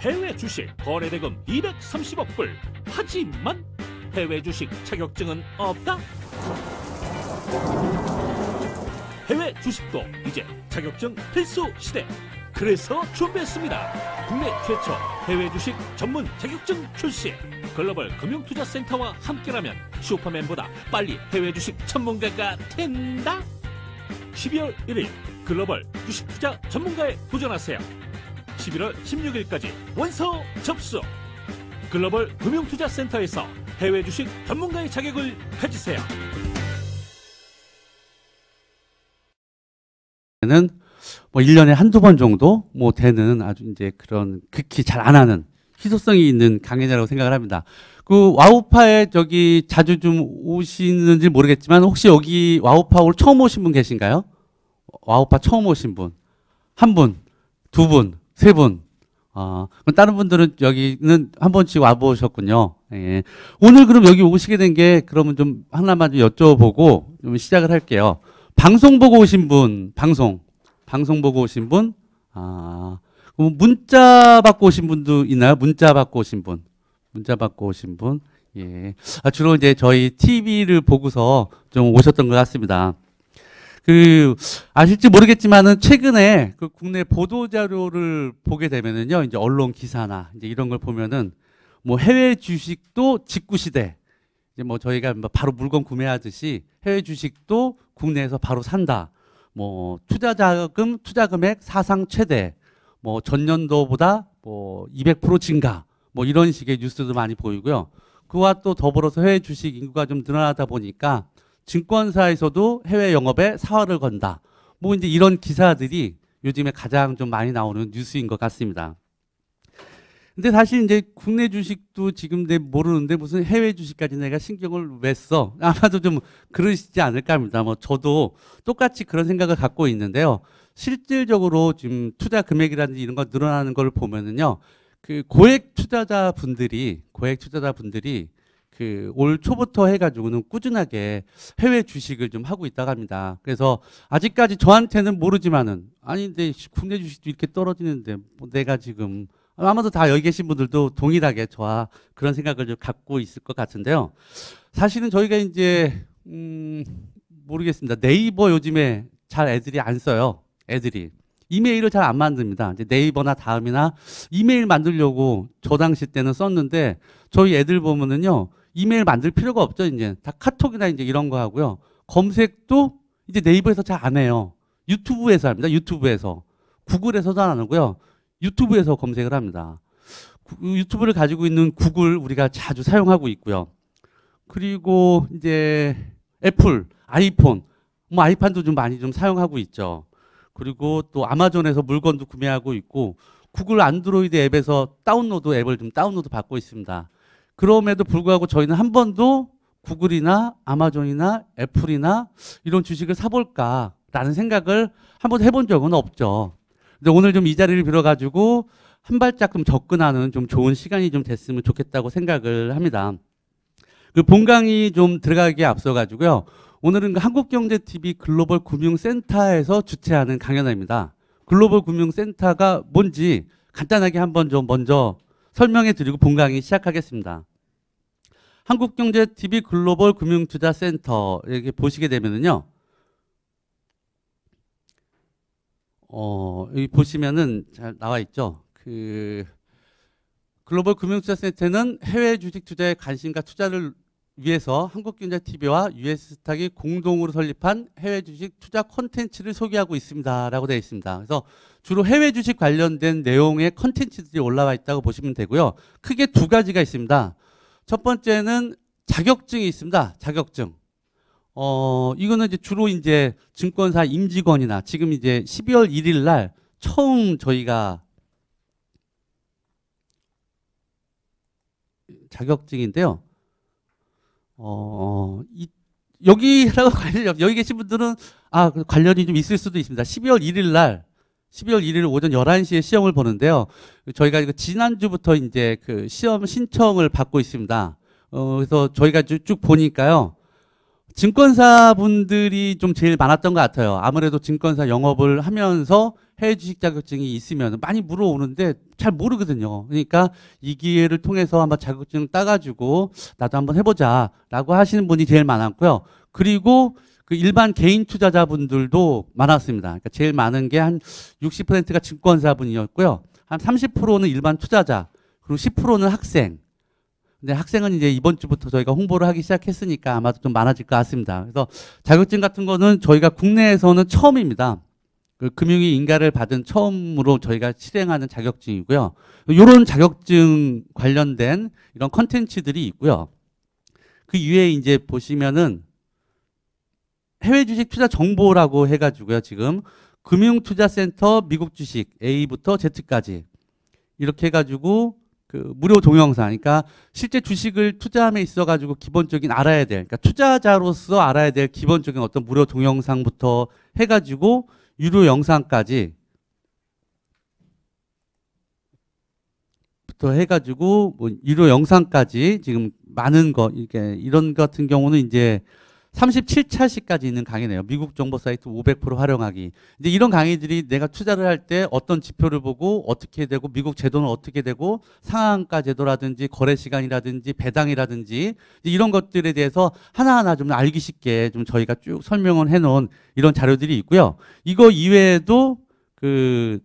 해외 주식 거래 대금 230억 불. 하지만 해외 주식 자격증은 없다. 해외 주식도 이제 자격증 필수 시대. 그래서 준비했습니다. 국내 최초 해외 주식 전문 자격증 출시. 글로벌 금융투자센터와 함께라면 슈퍼맨보다 빨리 해외 주식 전문가가 된다. 12월 1일 글로벌 주식 투자 전문가에 도전하세요. 11월 16일까지 원서 접수. 글로벌 금융투자센터에서 해외 주식 전문가의 자격을 가지세요. 는 뭐 1년에 한두 번 정도 뭐 되는 아주 이제 그런 극히 잘 안 하는 희소성이 있는 강연이라고 생각을 합니다. 그 와우파에 저기 자주 좀 오시는지 모르겠지만 혹시 여기 와우파 올 처음 오신 분 계신가요? 와우파 처음 오신 분. 한 분, 두 분, 세 분. 아, 그럼 다른 분들은 여기는 한 번씩 와보셨군요. 예. 오늘 그럼 여기 오시게 된 게 그러면 좀 하나만 좀 여쭤보고 좀 시작을 할게요. 방송 보고 오신 분, 방송. 방송 보고 오신 분, 아, 문자 받고 오신 분도 있나요? 문자 받고 오신 분. 문자 받고 오신 분. 예. 아, 주로 이제 저희 TV를 보고서 좀 오셨던 것 같습니다. 그, 아실지 모르겠지만은 최근에 그 국내 보도 자료를 보게 되면은요, 이제 언론 기사나 이제 이런 걸 보면은 뭐 해외 주식도 직구 시대. 이제 뭐 저희가 뭐 바로 물건 구매하듯이 해외 주식도 국내에서 바로 산다. 뭐 투자 자금, 투자 금액 사상 최대, 뭐 전년도보다 뭐 200% 증가, 뭐 이런 식의 뉴스도 많이 보이고요. 그와 또 더불어서 해외 주식 인구가 좀 늘어나다 보니까 증권사에서도 해외 영업에 사활을 건다. 뭐 이제 이런 기사들이 요즘에 가장 좀 많이 나오는 뉴스인 것 같습니다. 근데 사실 이제 국내 주식도 지금 내 모르는데 무슨 해외 주식까지 내가 신경을 왜 써? 아마도 좀 그러시지 않을까 합니다. 뭐 저도 똑같이 그런 생각을 갖고 있는데요. 실질적으로 지금 투자 금액이라든지 이런 거 늘어나는 걸 보면은요. 그 고액 투자자 분들이 고액 투자자 분들이 그 올 초부터 해가지고는 꾸준하게 해외 주식을 좀 하고 있다고 합니다. 그래서 아직까지 저한테는 모르지만은 아니 근데 국내 주식도 이렇게 떨어지는데 뭐 내가 지금 아마도 다 여기 계신 분들도 동일하게 저와 그런 생각을 좀 갖고 있을 것 같은데요. 사실은 저희가 이제 음 모르겠습니다. 네이버 요즘에 잘 애들이 안 써요. 애들이 이메일을 잘 안 만듭니다. 이제 네이버나 다음이나 이메일 만들려고 저 당시 때는 썼는데 저희 애들 보면은요 이메일 만들 필요가 없죠. 이제 다 카톡이나 이제 이런 거 하고요. 검색도 이제 네이버에서 잘 안 해요. 유튜브에서 합니다. 유튜브에서 구글에서도 안 하고요. 유튜브에서 검색을 합니다. 유튜브를 가지고 있는 구글 우리가 자주 사용하고 있고요. 그리고 이제 애플, 아이폰, 뭐 아이판도 좀 많이 좀 사용하고 있죠. 그리고 또 아마존에서 물건도 구매하고 있고 구글 안드로이드 앱에서 다운로드 앱을 좀 다운로드 받고 있습니다. 그럼에도 불구하고 저희는 한 번도 구글이나 아마존이나 애플이나 이런 주식을 사볼까라는 생각을 한 번 해본 적은 없죠. 근데 오늘 좀 이 자리를 빌어가지고 한 발짝 좀 접근하는 좀 좋은 시간이 좀 됐으면 좋겠다고 생각을 합니다. 그 본강의 좀 들어가기에 앞서가지고요. 오늘은 그 한국경제TV 글로벌 금융센터에서 주최하는 강연입니다. 글로벌 금융센터가 뭔지 간단하게 한번 좀 먼저 설명해 드리고 본 강의 시작하겠습니다. 한국경제TV 글로벌 금융투자센터 이렇게 보시게 되면은요. 어, 여기 보시면은 잘 나와 있죠. 그 글로벌 금융투자센터는 해외 주식 투자에 관심과 투자를 위해서 한국경제TV와 US스탁이 공동으로 설립한 해외 주식 투자 콘텐츠를 소개하고 있습니다 라고 되어 있습니다. 그래서 주로 해외 주식 관련된 내용의 콘텐츠들이 올라와 있다고 보시면 되고요. 크게 두 가지가 있습니다. 첫 번째는 자격증이 있습니다. 자격증. 어, 이거는 이제 주로 이제 증권사 임직원이나 지금 이제 12월 1일 날 처음 저희가 자격증인데요. 어, 이, 여기라고 관련, 여기 계신 분들은 아, 그 관련이 좀 있을 수도 있습니다. 12월 1일 날 12월 1일 오전 11시에 시험을 보는데요. 저희가 지난주부터 이제 그 시험 신청을 받고 있습니다. 어, 그래서 저희가 쭉, 쭉 보니까요. 증권사 분들이 좀 제일 많았던 것 같아요. 아무래도 증권사 영업을 하면서 해외 주식 자격증이 있으면 많이 물어오는데 잘 모르거든요. 그러니까 이 기회를 통해서 한번 자격증 따가지고 나도 한번 해보자라고 하시는 분이 제일 많았고요. 그리고 그 일반 개인 투자자분들도 많았습니다. 그러니까 제일 많은 게 한 60%가 증권사분이었고요. 한 30%는 일반 투자자, 그리고 10%는 학생. 근데 학생은 이제 이번 주부터 저희가 홍보를 하기 시작했으니까 아마도 좀 많아질 것 같습니다. 그래서 자격증 같은 거는 저희가 국내에서는 처음입니다. 그 금융위 인가를 받은 처음으로 저희가 실행하는 자격증이고요. 이런 자격증 관련된 이런 컨텐츠들이 있고요. 그 이외에 이제 보시면은 해외 주식 투자 정보라고 해가지고요. 지금 금융투자센터 미국 주식 A부터 Z까지 이렇게 해가지고 그 무료 동영상, 그러니까 실제 주식을 투자함에 있어가지고 기본적인 알아야 될, 그러니까 투자자로서 알아야 될 기본적인 어떤 무료 동영상부터 해가지고 유료 영상까지 부터 해가지고 뭐 유료 영상까지 지금 많은 거 이렇게 이런 것 같은 경우는 이제 37차 시까지 있는 강의네요. 미국 정보 사이트 500% 활용하기. 이제 이런 강의들이 내가 투자를 할 때 어떤 지표를 보고 어떻게 되고 미국 제도는 어떻게 되고 상한가 제도라든지 거래 시간이라든지 배당이라든지 이런 것들에 대해서 하나하나 좀 알기 쉽게 좀 저희가 쭉 설명을 해 놓은 이런 자료들이 있고요. 이거 이외에도 그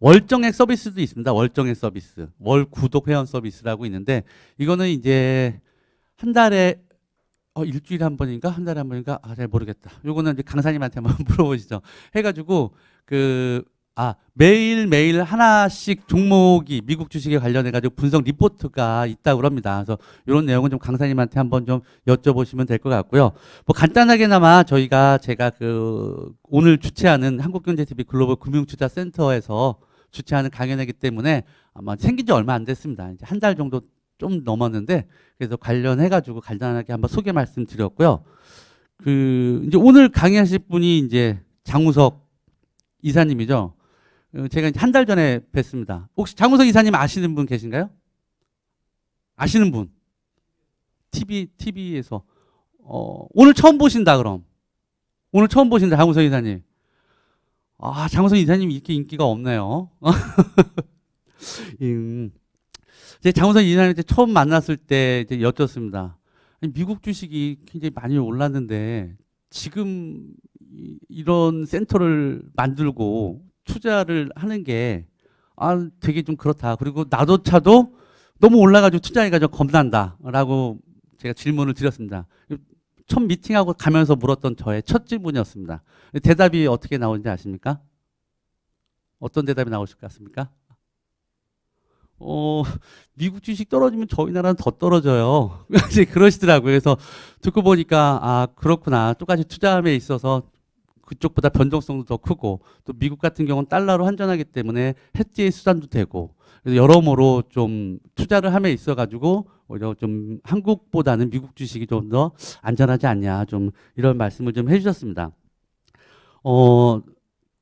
월정액 서비스도 있습니다. 월정액 서비스. 월 구독 회원 서비스라고 있는데 이거는 이제 한 달에 어, 일주일에 한 번인가 한 달에 한 번인가 아, 잘 모르겠다. 요거는 이제 강사님한테 한번 물어보시죠. 해가지고 그 아, 매일매일 하나씩 종목이 미국 주식에 관련해 가지고 분석 리포트가 있다고 합니다. 그래서 이런 내용은 좀 강사님한테 한번 좀 여쭤보시면 될 것 같고요. 뭐 간단하게나마 저희가 제가 그 오늘 주최하는 한국경제TV 글로벌 금융투자센터에서 주최하는 강연이기 때문에 아마 생긴 지 얼마 안 됐습니다. 이제 한 달 정도 좀 넘었는데 그래서 관련해가지고 간단하게 한번 소개 말씀드렸고요. 그 이제 오늘 강의하실 분이 이제 장우석 이사님이죠. 어, 제가 한 달 전에 뵀습니다. 혹시 장우석 이사님 아시는 분 계신가요? 아시는 분? TV TV에서 어, 오늘 처음 보신다 그럼 오늘 처음 보신다 장우석 이사님. 아 장우석 이사님 이렇게 인기가 없네요. 음, 제 장우선 이사님한테 처음 만났을 때 이제 여쭙습니다. 미국 주식이 굉장히 많이 올랐는데 지금 이, 런 센터를 만들고 투자를 하는 게 아, 되게 좀 그렇다. 그리고 나도 차도 너무 올라가지고 투자해가지고 겁난다 라고 제가 질문을 드렸습니다. 첫 미팅하고 가면서 물었던 저의 첫 질문이었습니다. 대답이 어떻게 나오는지 아십니까? 어떤 대답이 나오실 것 같습니까? 어, 미국 주식 떨어지면 저희 나라는 더 떨어져요. 이제 그러시더라고요. 그래서 듣고 보니까, 아, 그렇구나. 똑같이 투자함에 있어서 그쪽보다 변동성도 더 크고, 또 미국 같은 경우는 달러로 환전하기 때문에 해지의 수단도 되고, 그래서 여러모로 좀 투자를 함에 있어 가지고, 오히려 좀 한국보다는 미국 주식이 좀 더 안전하지 않냐, 좀 이런 말씀을 좀 해주셨습니다. 어,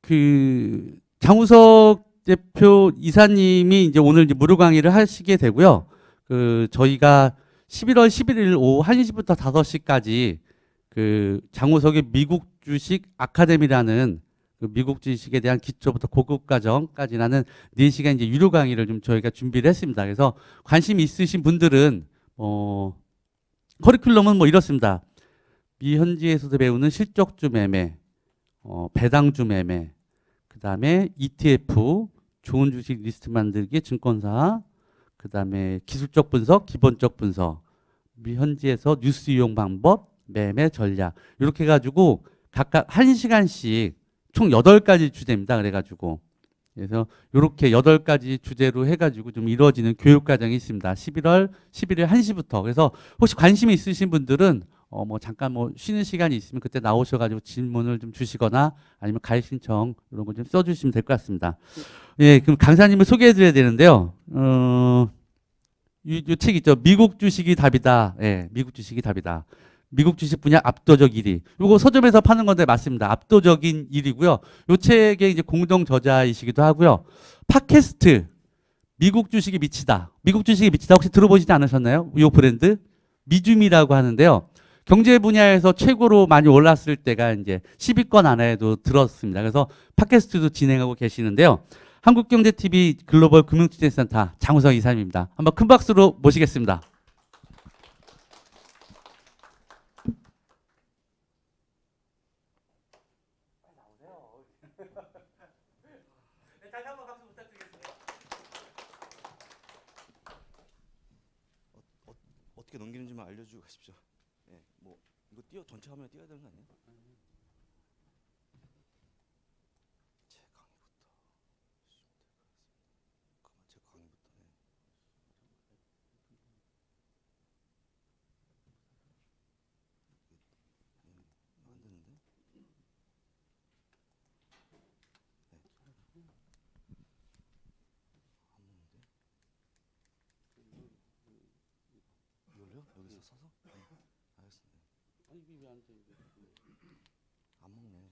그, 장우석 대표 이사님이 이제 오늘 이제 무료 강의를 하시게 되고요. 그 저희가 11월 11일 오후 1시부터 5시까지 그 장우석의 미국 주식 아카데미라는 그 미국 주식에 대한 기초부터 고급 과정까지라는 4시간 이제 유료 강의를 좀 저희가 준비를 했습니다. 그래서 관심 있으신 분들은 어 커리큘럼은 뭐 이렇습니다. 미현지에서도 배우는 실적주 매매, 어, 배당주 매매, 그 다음에 ETF, 좋은 주식 리스트 만들기, 증권사, 그 다음에 기술적 분석, 기본적 분석, 현지에서 뉴스 이용 방법, 매매 전략 이렇게 해가지고 각각 한시간씩총 여덟 가지 주제입니다. 그래 가지고 그래서 이렇게 여덟 가지 주제로 해가지고 좀 이루어지는 교육 과정이 있습니다. 11월 11일 1시부터. 그래서 혹시 관심 있으신 분들은 어 뭐 잠깐 뭐 쉬는 시간이 있으면 그때 나오셔가지고 질문을 좀 주시거나 아니면 가입 신청 이런 거 좀 써주시면 될 것 같습니다. 예, 그럼 강사님을 소개해드려야 되는데요. 어, 이책 있죠. 미국 주식이 답이다. 예, 미국 주식이 답이다. 미국 주식 분야 압도적 1위. 이거 서점에서 파는 건데 맞습니다. 압도적인 1위고요. 이 책의 이제 공동 저자이시기도 하고요. 팟캐스트 미국 주식이 미치다. 미국 주식이 미치다 혹시 들어보시지 않으셨나요? 이 브랜드 미줌이라고 하는데요. 경제 분야에서 최고로 많이 올랐을 때가 이제 10위권 안에도 들었습니다. 그래서 팟캐스트도 진행하고 계시는데요. 한국경제TV 글로벌 금융투자센터 장우석 이사님입니다. 한번 큰 박수로 모시겠습니다. 어떻게 넘기는지만 알려주고 가십시오. 예, 뭐 이거 띄어 전체 화면 띄어야 되는 거 아니에요? 제 강의부터 그만 제 강의부터. 네. 음, 안 되는데? 안 먹는데? 이걸요? 여기서 서서? 네. 알겠습니다. 안 먹네.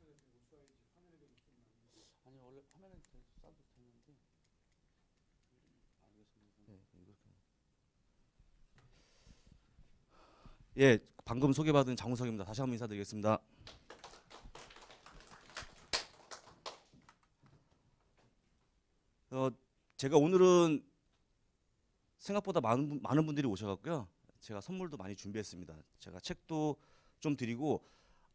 아니 원래 화면에 쏴도 되는데. 네, 이렇게. 예, 방금 소개받은 장우석입니다. 다시 한번 인사드리겠습니다. 어, 제가 오늘은 생각보다 많은, 분- 많은 분들이 오셔갖고요. 제가 선물도 많이 준비했습니다. 제가 책도 좀 드리고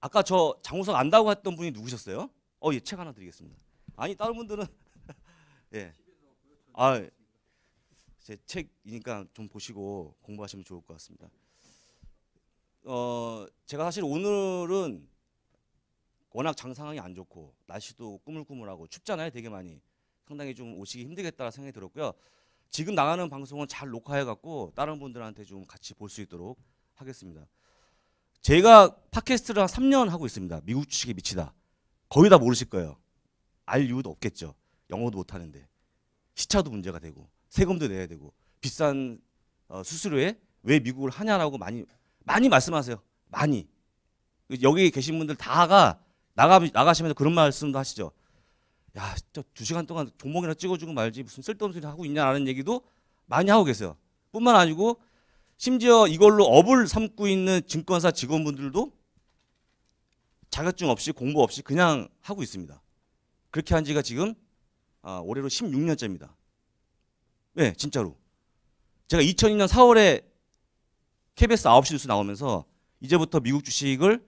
아까 저 장우석 안다고 했던 분이 누구셨어요? 어, 예, 책 하나 드리겠습니다. 아니 다른 분들은 예, 아, 제 책이니까 좀 보시고 공부하시면 좋을 것 같습니다. 어, 제가 사실 오늘은 워낙 장 상황이 안 좋고 날씨도 꾸물꾸물하고 춥잖아요, 되게 많이. 상당히 좀 오시기 힘들겠다라 생각이 들었고요. 지금 나가는 방송은 잘 녹화해 갖고 다른 분들한테 좀 같이 볼 수 있도록 하겠습니다. 제가 팟캐스트를 한 3년 하고 있습니다. 미국 주식에 미치다. 거의 다 모르실 거예요. 알 이유도 없겠죠. 영어도 못 하는데. 시차도 문제가 되고 세금도 내야 되고 비싼 어, 수수료에 왜 미국을 하냐라고 많이 많이 말씀하세요. 많이 여기 계신 분들 다가 나가 나가시면서 그런 말씀도 하시죠. 야, 진짜 두 시간 동안 종목이나 찍어주고 말지 무슨 쓸데없는 소리 하고 있냐라는 얘기도 많이 하고 계세요. 뿐만 아니고 심지어 이걸로 업을 삼고 있는 증권사 직원분들도 자격증 없이 공부 없이 그냥 하고 있습니다. 그렇게 한 지가 지금 아, 올해로 16년째입니다. 네, 진짜로. 제가 2002년 4월에 KBS 9시 뉴스 나오면서 이제부터 미국 주식을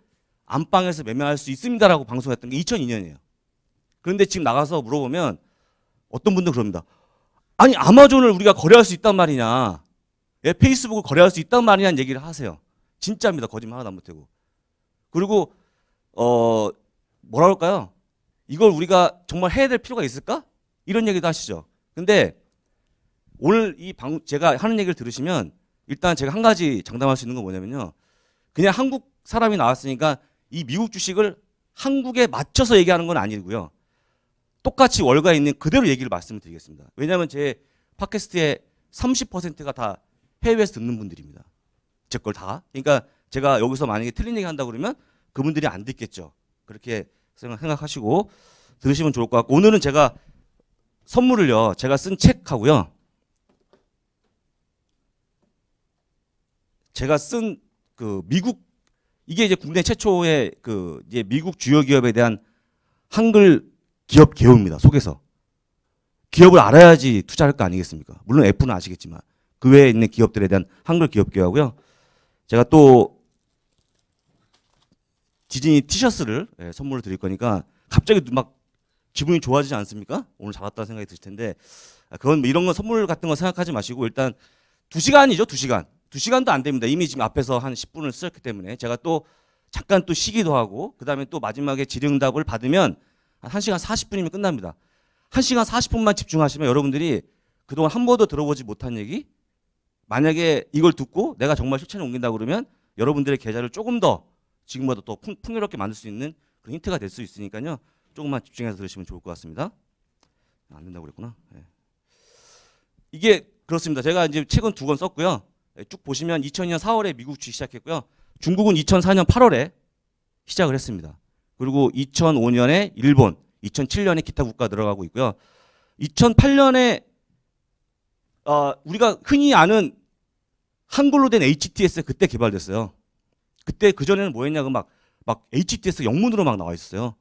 안방에서 매매할 수 있습니다라고 방송했던 게 2002년이에요. 그런데 지금 나가서 물어보면 어떤 분들 그럽니다. 아니 아마존을 우리가 거래할 수 있단 말이냐. 예, 페이스북을 거래할 수 있단 말이냐는 얘기를 하세요. 진짜입니다. 거짓말 하나도 안 못하고. 그리고 어 뭐라 그럴까요? 이걸 우리가 정말 해야 될 필요가 있을까? 이런 얘기도 하시죠. 근데 오늘 이 방 제가 하는 얘기를 들으시면 일단 제가 한 가지 장담할 수 있는 건 뭐냐면요. 그냥 한국 사람이 나왔으니까 이 미국 주식을 한국에 맞춰서 얘기하는 건 아니고요. 똑같이 월가에 있는 그대로 얘기를 말씀을 드리겠습니다. 왜냐하면 제 팟캐스트의 30%가 다 해외에서 듣는 분들입니다. 제 걸 다. 그러니까 제가 여기서 만약에 틀린 얘기 한다 그러면 그분들이 안 듣겠죠. 그렇게 생각- 생각하시고 들으시면 좋을 것 같고 오늘은 제가 선물을요. 제가 쓴 책하고요. 제가 쓴 그 미국 이게 이제 국내 최초의 그 이제 미국 주요 기업에 대한 한글 기업 개요입니다. 속에서 기업을 알아야지 투자할 거 아니겠습니까? 물론 F는 아시겠지만 그 외에 있는 기업들에 대한 한글 기업 개요하고요. 제가 또 디즈니 티셔츠를 예, 선물을 드릴 거니까 갑자기 막 기분이 좋아지지 않습니까? 오늘 잘 왔다는 생각이 드실 텐데 아, 그건 뭐 이런 거 선물 같은 거 생각하지 마시고 일단 두 시간이죠, 두 시간. 두 시간도 안 됩니다. 이미 지금 앞에서 한 10분을 쓰셨기 때문에 제가 또 잠깐 또 쉬기도 하고 그다음에 또 마지막에 질의응답을 받으면 한 1시간 40분이면 끝납니다. 1시간 40분만 집중하시면 여러분들이 그동안 한 번도 들어보지 못한 얘기 만약에 이걸 듣고 내가 정말 실천에 옮긴다 그러면 여러분들의 계좌를 조금 더 지금보다 더 풍, 풍요롭게 만들 수 있는 그런 힌트가 될 수 있으니까요. 조금만 집중해서 들으시면 좋을 것 같습니다. 안 된다고 그랬구나. 예. 이게 그렇습니다. 제가 이제 책은 두권 썼고요. 예, 쭉 보시면 2002년 4월에 미국 주식 시작했고요. 중국은 2004년 8월에 시작을 했습니다. 그리고 2005년에 일본, 2007년에 기타 국가 들어가고 있고요. 2008년에 어, 우리가 흔히 아는 한글로 된 HTS 그때 개발됐어요. 그때 그 전에는 뭐했냐 그막 막 HTS 영문으로 막 나와 있었어요.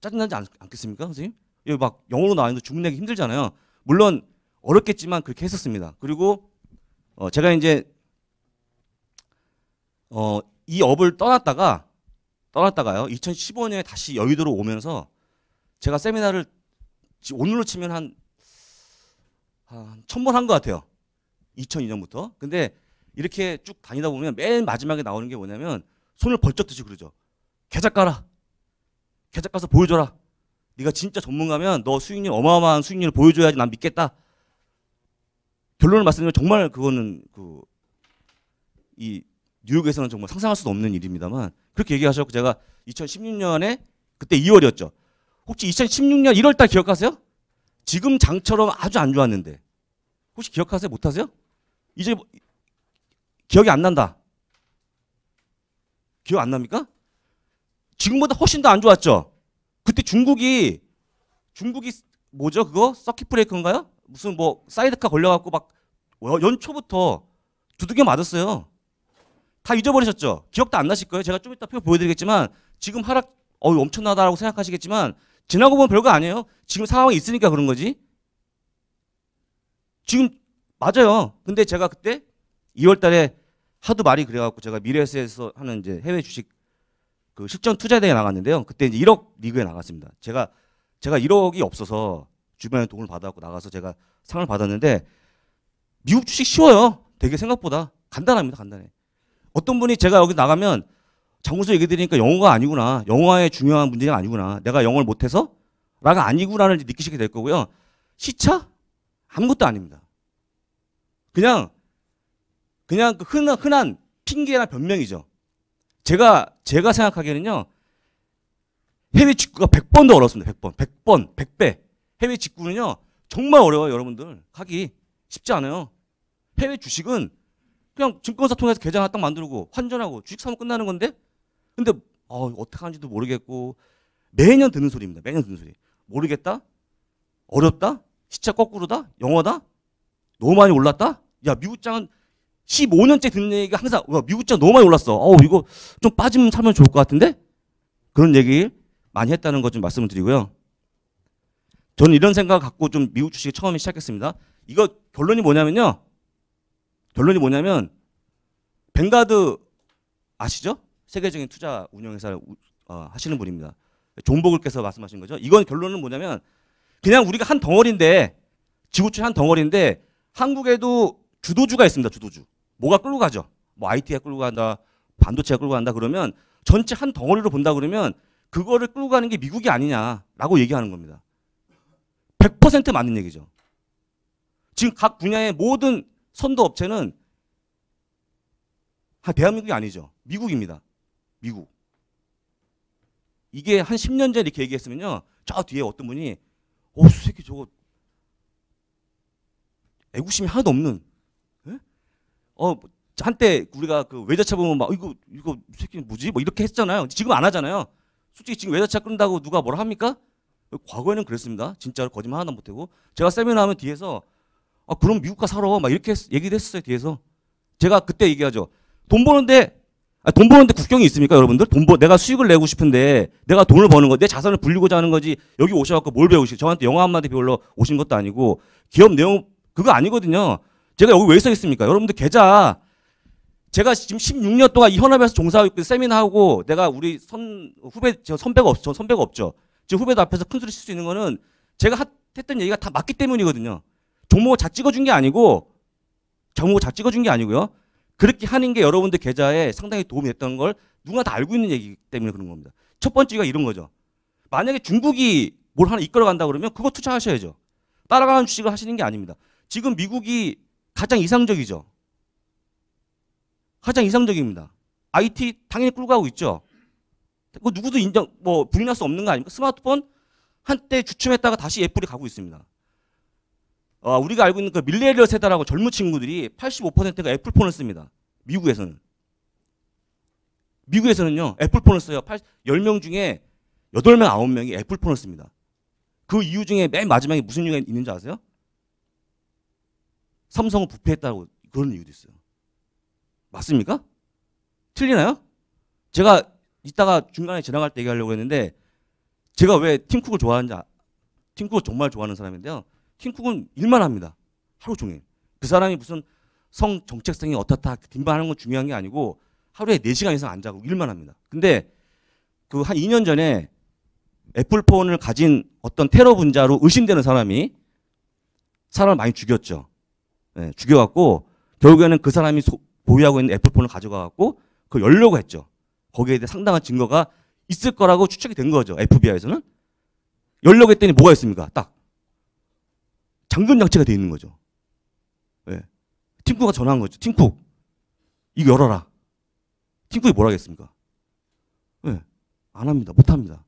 짜증나지 않, 않겠습니까, 선생님? 여기 막 영어로 나와 있는데 주문 내기 힘들잖아요. 물론 어렵겠지만 그렇게 했었습니다. 그리고 어, 제가 이제 어, 이 업을 떠났다가 떠났다가요. 2015년에 다시 여의도로 오면서 제가 세미나를 지- 오늘로 치면 한, 한 천번 한 것 같아요. 2002년부터. 근데 이렇게 쭉 다니다 보면 맨 마지막에 나오는 게 뭐냐면 손을 벌쩍 드시고 그러죠. 계좌 깔아. 계좌 까서 보여줘라. 네가 진짜 전문가면 너 수익률 어마어마한 수익률을 보여줘야지 난 믿겠다. 결론을 말씀드리면 정말 그거는 그 이 뉴욕에서는 정말 상상할 수도 없는 일입니다만 그렇게 얘기하셨고 제가 2016년에 그때 2월이었죠. 혹시 2016년 1월 달 기억하세요? 지금 장처럼 아주 안 좋았는데 혹시 기억하세요? 못하세요? 이제 뭐- 기억이 안 난다. 기억 안 납니까? 지금보다 훨씬 더 안 좋았죠. 그때 중국이 중국이 뭐죠 그거 서킷 브레이커인가요? 무슨 뭐 사이드카 걸려갖고 막 연초부터 두들겨 맞았어요. 다 잊어버리셨죠? 기억도 안 나실 거예요. 제가 좀 이따 표 보여드리겠지만 지금 하락 어 엄청나다라고 생각하시겠지만 지나고 보면 별거 아니에요. 지금 상황이 있으니까 그런 거지. 지금 맞아요. 근데 제가 그때 2월달에 하도 말이 그래갖고 제가 미래에셋에서 하는 이제 해외 주식 그 실전 투자대회 나갔는데요. 그때 이제 1억 리그에 나갔습니다. 제가 제가 1억이 없어서 주변에 도움을 받아갖고 나가서 제가 상을 받았는데 미국 주식 쉬워요. 되게 생각보다 간단합니다. 간단해. 어떤 분이 제가 여기 나가면 장구서 얘기 드리니까 영어가 아니구나. 영어의 중요한 문제가 아니구나. 내가 영어를 못해서 라가 아니구나를 느끼시게 될 거고요. 시차 아무것도 아닙니다. 그냥 그냥 그 흔한, 흔한 핑계나 변명이죠. 제가 제가 생각하기에는요. 해외 직구가 100번 더 어렵습니다. 100번. 100번, 100배. 해외 직구는요. 정말 어려워요, 여러분들. 하기 쉽지 않아요. 해외 주식은 그냥 증권사 통해서 계좌 하나 딱 만들고 환전하고 주식 사면 끝나는 건데 근데 어, 어떻게 하는지도 모르겠고 매년 듣는 소리입니다. 매년 듣는 소리. 모르겠다? 어렵다? 시차 거꾸로다? 영어다? 너무 많이 올랐다? 야, 미국장은 15년째 듣는 얘기가 항상 와, 미국장 너무 많이 올랐어. 어, 이거 좀 빠지면 사면 좋을 것 같은데? 그런 얘기 많이 했다는 것 좀 말씀을 드리고요. 저는 이런 생각 갖고 좀 미국 주식을 처음에 시작했습니다. 이거 결론이 뭐냐면요. 결론이 뭐냐면 뱅가드 아시죠? 세계적인 투자 운영회사 어, 하시는 분입니다. 존버글께서 말씀하신 거죠. 이건 결론은 뭐냐면 그냥 우리가 한 덩어리인데 지구촌 한 덩어리인데 한국에도 주도주가 있습니다. 주도주. 뭐가 끌고 가죠? 뭐 IT가 끌고 간다, 반도체가 끌고 간다 그러면 전체 한 덩어리로 본다 그러면 그거를 끌고 가는 게 미국이 아니냐라고 얘기하는 겁니다. 100% 맞는 얘기죠. 지금 각 분야의 모든 선도 업체는 아, 대한민국이 아니죠. 미국입니다. 미국. 이게 한 10년 전에 이렇게 얘기했으면요. 저 뒤에 어떤 분이 어, 이 새끼 저거 애국심이 하나도 없는. 예? 어, 한때 우리가 그 외제차 보면 막 이거 이거 이 새끼 뭐지? 뭐 이렇게 했잖아요. 지금 안 하잖아요. 솔직히 지금 외제차 끈다고 누가 뭐라 합니까? 과거에는 그랬습니다. 진짜로 거짓말 하나 못하고 제가 세미나 하면 뒤에서 아 그럼 미국 가 살아 막 이렇게 했- 얘기를 했었어요 뒤에서 제가 그때 얘기하죠. 돈 버는데 아, 돈 버는데 국경이 있습니까, 여러분들? 돈 버, 내가 수익을 내고 싶은데 내가 돈을 버는 거, 내 자산을 불리고자 하는 거지. 여기 오셔갖고 뭘 배우시? 저한테 영어 한마디 배우러 오신 것도 아니고 기업 내용 그거 아니거든요. 제가 여기 왜 서 있습니까? 여러분들 계좌 제가 지금 16년 동안 이 현업에서 종사하고 있고 세미나 하고 내가 우리 선 후배 저 선배가 없, 저 선배가 없죠. 제 후배도 앞에서 큰 소리 칠 수 있는 거는 제가 하- 했던 얘기가 다 맞기 때문이거든요. 종목을 다 찍어준 게 아니고 종목을 다 찍어준 게 아니고요. 그렇게 하는 게 여러분들 계좌에 상당히 도움이 됐던 걸 누가 다 알고 있는 얘기 때문에 그런 겁니다. 첫 번째가 이런 거죠. 만약에 중국이 뭘 하나 이끌어 간다 그러면 그거 투자하셔야죠. 따라가는 주식을 하시는 게 아닙니다. 지금 미국이 가장 이상적이죠. 가장 이상적입니다. IT 당연히 끌고 가고 있죠. 그 누구도 인정 뭐 부인할 수 없는 거 아닙니까? 스마트폰 한때 주춤했다가 다시 애플이 가고 있습니다. 어, 우리가 알고 있는 그 밀레니얼 세대라고 젊은 친구들이 85%가 애플폰을 씁니다. 미국에서는. 미국에서는요, 애플폰을 써요. 10명 중에 8명, 9명이 애플폰을 씁니다. 그 이유 중에 맨 마지막에 무슨 이유가 있는지 아세요? 삼성은 부패했다고 그런 이유도 있어요. 맞습니까? 틀리나요? 제가 이따가 중간에 지나갈 때 얘기하려고 했는데 제가 왜 팀쿡을 좋아하는지 아- 팀쿡을 정말 좋아하는 사람인데요. 팀쿡은 일만 합니다. 하루 종일. 그 사람이 무슨 성 정책성이 어떻다 뒷반하는 건 중요한 게 아니고 하루에 4시간 이상 안 자고 일만 합니다. 근데 그 한 2년 전에 애플폰을 가진 어떤 테러 분자로 의심되는 사람이 사람을 많이 죽였죠. 예, 죽여갖고 결국에는 그 사람이 소- 보유하고 있는 애플폰을 가져가갖고 그걸 열려고 했죠. 거기에 대해 상당한 증거가 있을 거라고 추측이 된 거죠. FBI에서는 열려고 했더니 뭐가 있습니까? 딱 장치가 돼 있는 거죠. 예. 팀쿡가 전화한 거죠. 팀쿡 이거 열어라. 팀쿡이 뭐라 하겠습니까? 예. 안 합니다. 못 합니다.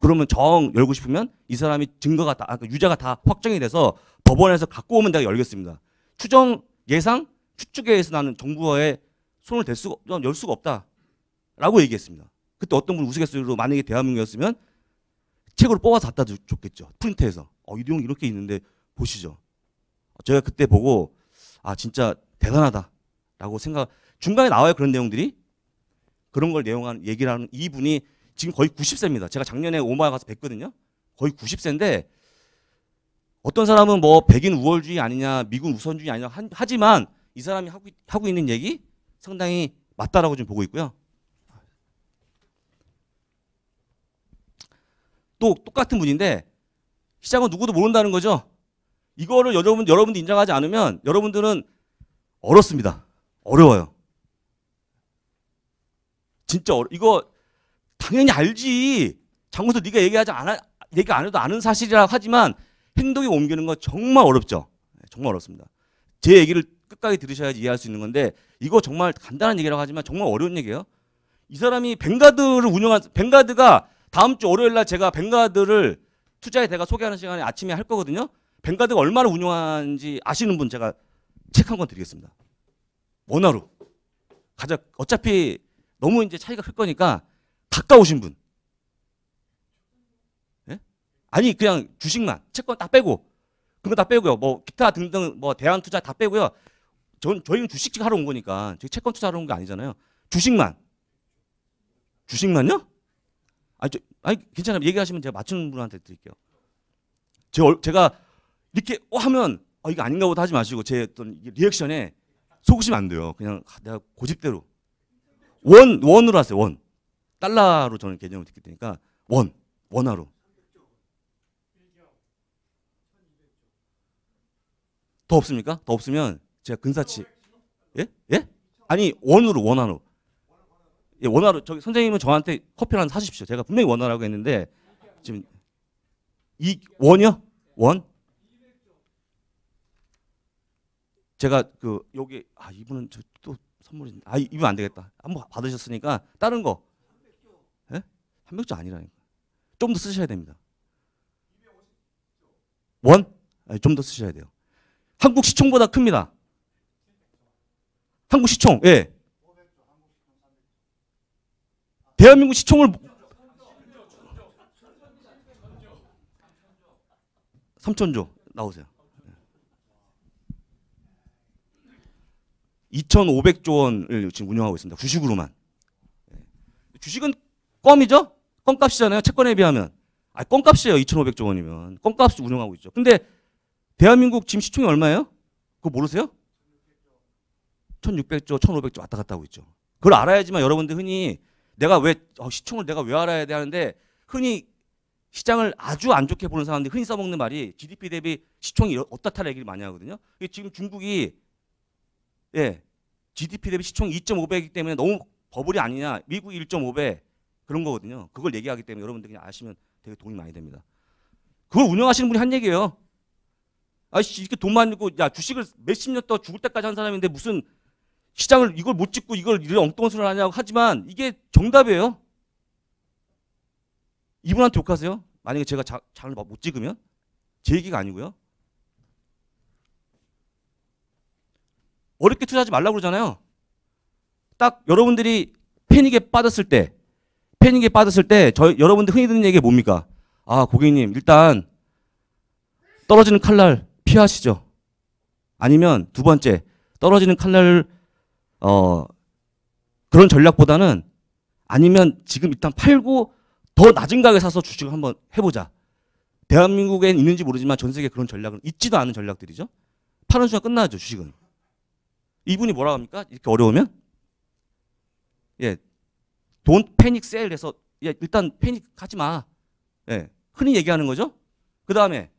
그러면 정 열고 싶으면 이 사람이 증거가 다, 아, 그 유죄가 다 확정이 돼서 법원에서 갖고 오면 내가 열겠습니다. 추정, 예상, 추측에 의해서 나는 정부에 손을 댈 수가, 없- 열 수가 없다. 라고 얘기했습니다. 그때 어떤 분 우스갯소리로 만약에 대한민국이었으면 책으로 뽑아서 갖다 줬- 줬겠죠. 프린트해서. 어, 이 내용 이렇게 있는데 보시죠. 제가 그때 보고 아, 진짜 대단하다. 라고 생각, 중간에 나와요. 그런 내용들이. 그런 걸 내용하는, 얘기를 하는 이분이 지금 거의 90세입니다. 제가 작년에 오마에 가서 뵀거든요. 거의 90세인데 어떤 사람은 뭐 백인 우월주의 아니냐, 미군 우선주의 아니냐 한- 하지만 이 사람이 하고, 있- 하고 있는 얘기 상당히 맞다라고 지금 보고 있고요. 또 똑같은 분인데 시장은 누구도 모른다는 거죠. 이거를 여러분 여러분들 인정하지 않으면 여러분들은 어렵습니다. 어려워요. 진짜 어려. 이거 당연히 알지. 장구도 네가 얘기하지 않아 얘기 안 해도 아는 사실이라 하지만 행동에 옮기는 건 정말 어렵죠. 네, 정말 어렵습니다. 제 얘기를 끝까지 들으셔야지 이해할 수 있는 건데 이거 정말 간단한 얘기라고 하지만 정말 어려운 얘기예요. 이 사람이 뱅가드를 운영한 뱅가드가 다음 주 월요일 날 제가 뱅가드를 투자에 대가 소개하는 시간에 아침에 할 거거든요. 뱅가드가 얼마나 운영하는지 아시는 분 제가 책 한 권 드리겠습니다. 원화로 가장 어차피 너무 이제 차이가 클 거니까 가까우신 분. 예? 아니 그냥 주식만 채권 다 빼고 그거 다 빼고요. 뭐 기타 등등 뭐 대안 투자 다 빼고요. 전 저희는 주식 하러 온 거니까 저희 채권 투자하러 온 거 아니잖아요. 주식만. 주식만요? 아니, 저, 아니 괜찮아요. 얘기하시면 제가 맞추는 분한테 드릴게요. 제, 얼- 제가 이렇게 어 하면 어, 이거 아닌가 보다 하지 마시고 제 어떤 이 reaction에 속으시면 안 돼요. 그냥 아, 내가 고집대로 원 원으로 하세요. 원 달러로 저는 개념을 듣게 되니까 원 원화로 더 없습니까? 더 없으면 제가 근사치 예? 예? 아니 원으로 원화로 예, 원화로 저기 선생님은 저한테 커피를 한 사주십시오. 제가 분명히 원화라고 했는데 지금 이 원이요? 원? 제가 그 여기 아 이분은 저 또 선물이 아 이분 안 되겠다. 한번 받으셨으니까 다른 거. 예? 300조 아니라니까. 좀 더 쓰셔야 됩니다. 원? 좀 더 쓰셔야 돼요. 한국 시총보다 큽니다. 한국 시총. 예. 대한민국 시총을 3천조 나오세요. 2,500조 원을 지금 운영하고 있습니다. 주식으로만. 예. 주식은 껌이죠? 껌값이잖아요. 채권에 비하면. 아, 껌값이에요. 2,500조 원이면. 껌값 운영하고 있죠. 근데 대한민국 지금 시총이 얼마예요? 그거 모르세요? 1,600조, 1,500조 왔다 갔다 하고 있죠. 그걸 알아야지만 여러분들 흔히 내가 왜 어, 시총을 내가 왜 알아야 돼 하는데 흔히 시장을 아주 안 좋게 보는 사람들이 흔히 써먹는 말이 GDP 대비 시총이 어떻다는 얘기를 많이 하거든요. 지금 중국이 예 GDP 대비 시총 2.5배이기 때문에 너무 버블이 아니냐 미국이 1.5배 그런 거거든요. 그걸 얘기하기 때문에 여러분들 그냥 아시면 되게 도움이 많이 됩니다. 그걸 운영하시는 분이 한 얘기예요. 아씨 이렇게 돈 많고 야 주식을 몇십 년 동안 죽을 때까지 한 사람인데 무슨 시장을 이걸 못 찍고 이걸 이런 엉뚱한 소리를 하냐고 하지만 이게 정답이에요. 이분한테 욕하세요? 만약에 제가 자, 장을 못 찍으면 제 얘기가 아니고요. 어렵게 투자하지 말라고 그러잖아요. 딱 여러분들이 패닉에 빠졌을 때, 패닉에 빠졌을 때, 저 여러분들 흔히 듣는 얘기가 뭡니까? 아, 고객님, 일단 떨어지는 칼날 피하시죠. 아니면 두 번째, 떨어지는 칼날을 어 그런 전략보다는 아니면 지금 일단 팔고 더 낮은 가격에 사서 주식을 한번 해보자. 대한민국엔 있는지 모르지만 전 세계 그런 전략은 있지도 않은 전략들이죠. 파는 순간 끝나죠 주식은. 이분이 뭐라고 합니까? 이렇게 어려우면 예, 돈 패닉 셀해서 예, 일단 패닉 하지 마. 예, 흔히 얘기하는 거죠. 그 다음에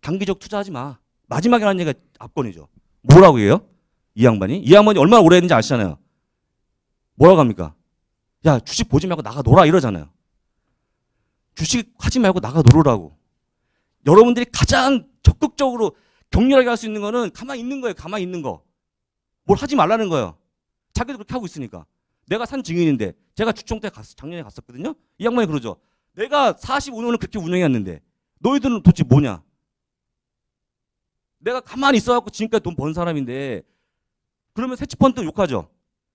단기적 투자하지 마. 마지막에 하는 얘기가 압권이죠. 뭐라고 해요? 이 양반이? 이 양반이 얼마나 오래 했는지 아시잖아요. 뭐라고 합니까? 야, 주식 보지 말고 나가 놀아 이러잖아요. 주식 하지 말고 나가 놀으라고. 여러분들이 가장 적극적으로 격렬하게 할 수 있는 거는 가만히 있는 거예요. 가만히 있는 거. 뭘 하지 말라는 거예요. 자기도 그렇게 하고 있으니까. 내가 산 증인인데 제가 주총 때 갔, 작년에 갔었거든요. 이 양반이 그러죠. 내가 45년을 그렇게 운영했는데 너희들은 도대체 뭐냐? 내가 가만히 있어갖고 지금까지 돈 번 사람인데 그러면 해치펀드 욕하죠.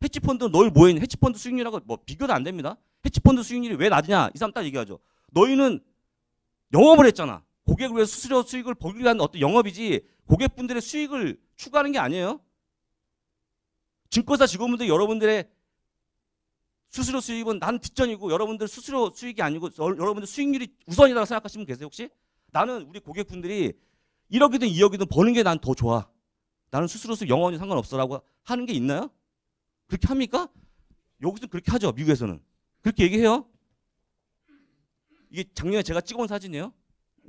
해치펀드 너희 뭐했냐? 해치펀드 수익률하고 뭐 비교도 안 됩니다. 해치펀드 수익률이 왜 낮으냐? 이 사람 딱 얘기하죠. 너희는 영업을 했잖아. 고객을 위해 수수료 수익을 벌기 위한 어떤 영업이지 고객분들의 수익을 추구하는 게 아니에요. 증권사 직원분들 여러분들의 수수료 수익은 난 뒷전이고 여러분들 수수료 수익이 아니고 여- 여러분들 수익률이 우선이라고 생각하시면 계세요 혹시? 나는 우리 고객분들이 1억이든 2억이든 버는 게 난 더 좋아. 나는 수수료 수익 영원히 상관없어라고 하는 게 있나요? 그렇게 합니까? 여기서 그렇게 하죠 미국에서는 그렇게 얘기해요. 이게 작년에 제가 찍어온 사진이에요.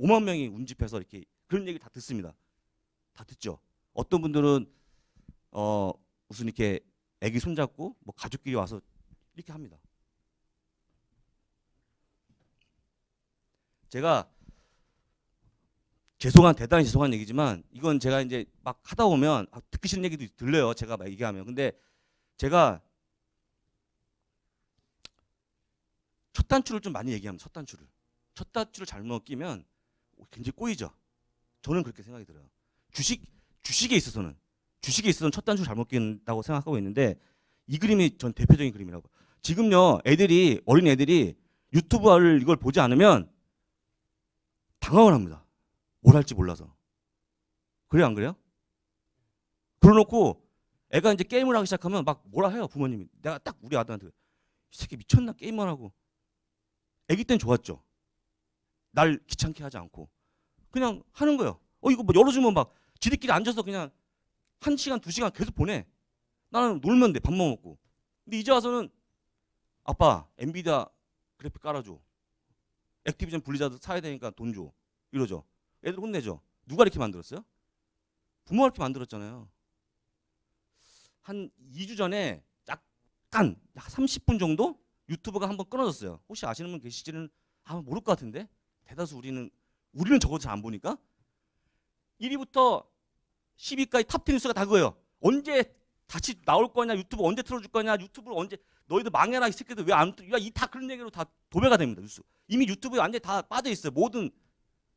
5만 명이 운집해서 이렇게 그런 얘기 다 듣습니다. 다 듣죠. 어떤 분들은 어 무슨 이렇게 아기 손잡고 뭐 가족끼리 와서 이렇게 합니다. 제가 죄송한 대단히 죄송한 얘기지만 이건 제가 이제 막 하다 보면 아, 듣기 싫은 얘기도 들려요. 제가 막 얘기하면 근데 제가 첫 단추를 좀 많이 얘기합니다. 첫 단추를 첫 단추를 잘못 끼면 굉장히 꼬이죠. 저는 그렇게 생각이 들어요. 주식 주식에 있어서는 주식에 있어서는 첫 단추를 잘못 낀다고 생각하고 있는데 이 그림이 전 대표적인 그림이라고. 지금요 애들이 어린 애들이 유튜브를 이걸 보지 않으면 당황을 합니다. 뭘 할지 몰라서. 그래 안 그래요? 그러놓고 애가 이제 게임을 하기 시작하면 막 뭐라 해요 부모님이. 내가 딱 우리 아들한테 이 새끼 미쳤나 게임만 하고. 애기 땐 좋았죠. 날 귀찮게 하지 않고 그냥 하는 거예요. 어 이거 뭐 열어주면 막 지들끼리 앉아서 그냥 한 시간 두 시간 계속 보내. 나는 놀면 돼 밥만 먹고. 근데 이제 와서는 아빠 엔비디아 그래픽 깔아줘. 액티비전 블리자드 사야 되니까 돈 줘. 이러죠. 애들 혼내죠. 누가 이렇게 만들었어요? 부모가 이렇게 만들었잖아요. 한 2주 전에 약간 약 30분 정도 유튜브가 한번 끊어졌어요. 혹시 아시는 분 계시지는 아마 모를 것 같은데 대다수 우리는 우리는 적어도 잘안 보니까 1위부터 10위까지 top 10 뉴스가 다 그거예요. 언제 다시 나올 거냐 유튜브 언제 틀어줄 거냐 유튜브를 언제 너희들 망해라 이 새끼들 왜안 이다 그런 얘기로 다 도배가 됩니다 뉴스. 이미 유튜브에 완전히 다 빠져 있어요 모든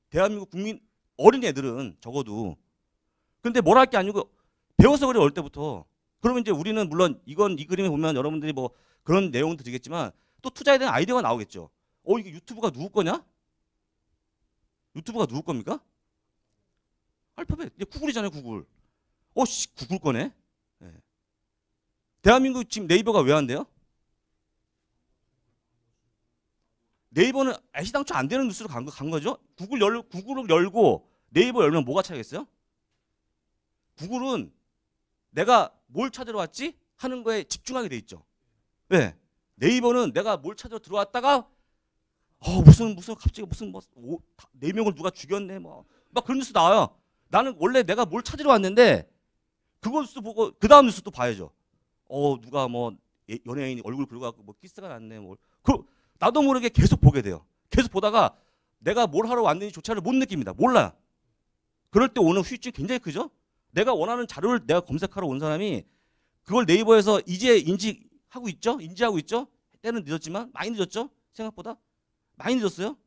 대한민국 국민 어린 애들은 적어도. 근데 뭘할게 아니고 배워서 그래 어릴 때부터. 그러면 이제 우리는 물론 이건 이 그림에 보면 여러분들이 뭐 그런 내용도 되겠지만 또 투자에 대한 아이디어가 나오겠죠. 어 이게 유튜브가 누구 거냐? 유튜브가 누구 겁니까 알파벳 구글이잖아요 구글 어 씨 구글 거네 예. 대한민국 지금 네이버가 왜 안 돼요? 네이버는 애시당초 안 되는 뉴스로 간, 거, 간 거죠. 구글 열 구글을 열고 네이버 열면 뭐가 차이겠어요? 구글은 내가 뭘 찾으러 왔지 하는 거에 집중하게 돼 있죠. 네. 네이버는 내가 뭘 찾으러 들어왔다가 어 무슨 무슨 갑자기 무슨 뭐 네 명을 누가 죽였네 뭐 막 그런 뉴스 나와요. 나는 원래 내가 뭘 찾으러 왔는데 뉴스 보고 그 다음 뉴스 또 봐야죠. 어 누가 뭐 예- 연예인이 얼굴 긁어갖고 뭐 기스가 났네 뭐. 그 나도 모르게 계속 보게 돼요. 계속 보다가 내가 뭘 하러 왔는지 조차를 못 느낍니다. 몰라요. 그럴 때 오는 후유증이 굉장히 크죠. 내가 원하는 자료를 내가 검색하러 온 사람이 그걸 네이버에서 이제 인지하고 있죠. 인지하고 있죠. 때는 늦었지만 많이 늦었죠. 생각보다 많이 늦었어요.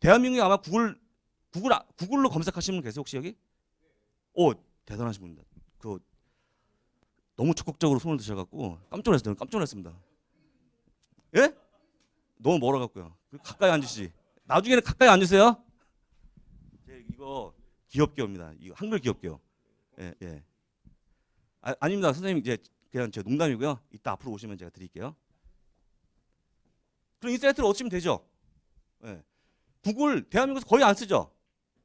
대한민국이 아마 구글 구글 아- 구글로 검색하시는 분 계세요 혹시 여기? 오 대단하신 분입니다. 그 너무 적극적으로 손을 드셔갖고 깜짝 놀랐어요. 깜짝 놀랐습니다. 예? 너무 멀어갖고요. 그 가까이 앉으시. 나중에는 가까이 앉으세요. 제 이거 기업계입니다. 이거 한글 기업계요. 예, 예. 아, 아닙니다. 선생님 이제 그냥 제 농담이고요. 이따 앞으로 오시면 제가 드릴게요. 그럼 insight를 얻으시면 되죠. 예. 구글 대한민국에서 거의 안 쓰죠.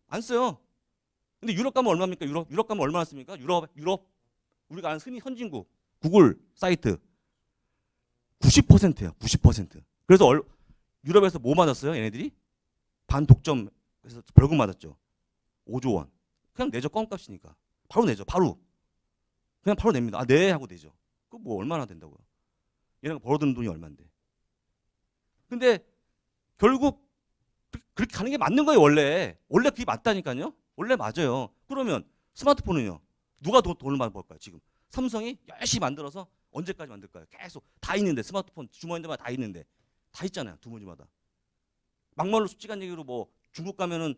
안 써요. 근데 유럽 가면 얼마입니까? 유럽 유럽 가면 얼마나 씁니까? 유럽 유럽 우리가 아는 흔히 선진국 구글 사이트 90%예요. 90%. 그래서 얼, 유럽에서 뭐 맞았어요? 얘네들이 반 독점 그래서 벌금 맞았죠. 5조 원. 그냥 내죠. 껌값이니까. 바로 내죠. 바로. 그냥 바로 냅니다. 아, 네 하고 내죠. 그 뭐 얼마나 된다고요? 얘네가 벌어드는 돈이 얼마인데. 근데 결국 그- 그렇게 가는 게 맞는 거예요, 원래. 원래 그게 맞다니까요. 원래 맞아요. 그러면 스마트폰은요. 누가 돈, 돈을 많이 벌까요, 지금? 삼성이 열심히 만들어서 언제까지 만들까요? 계속 다 있는데 스마트폰 주머니마다 다 있는데 다 있잖아요, 두머니마다. 막말로 솔직한 얘기로 뭐 중국 가면은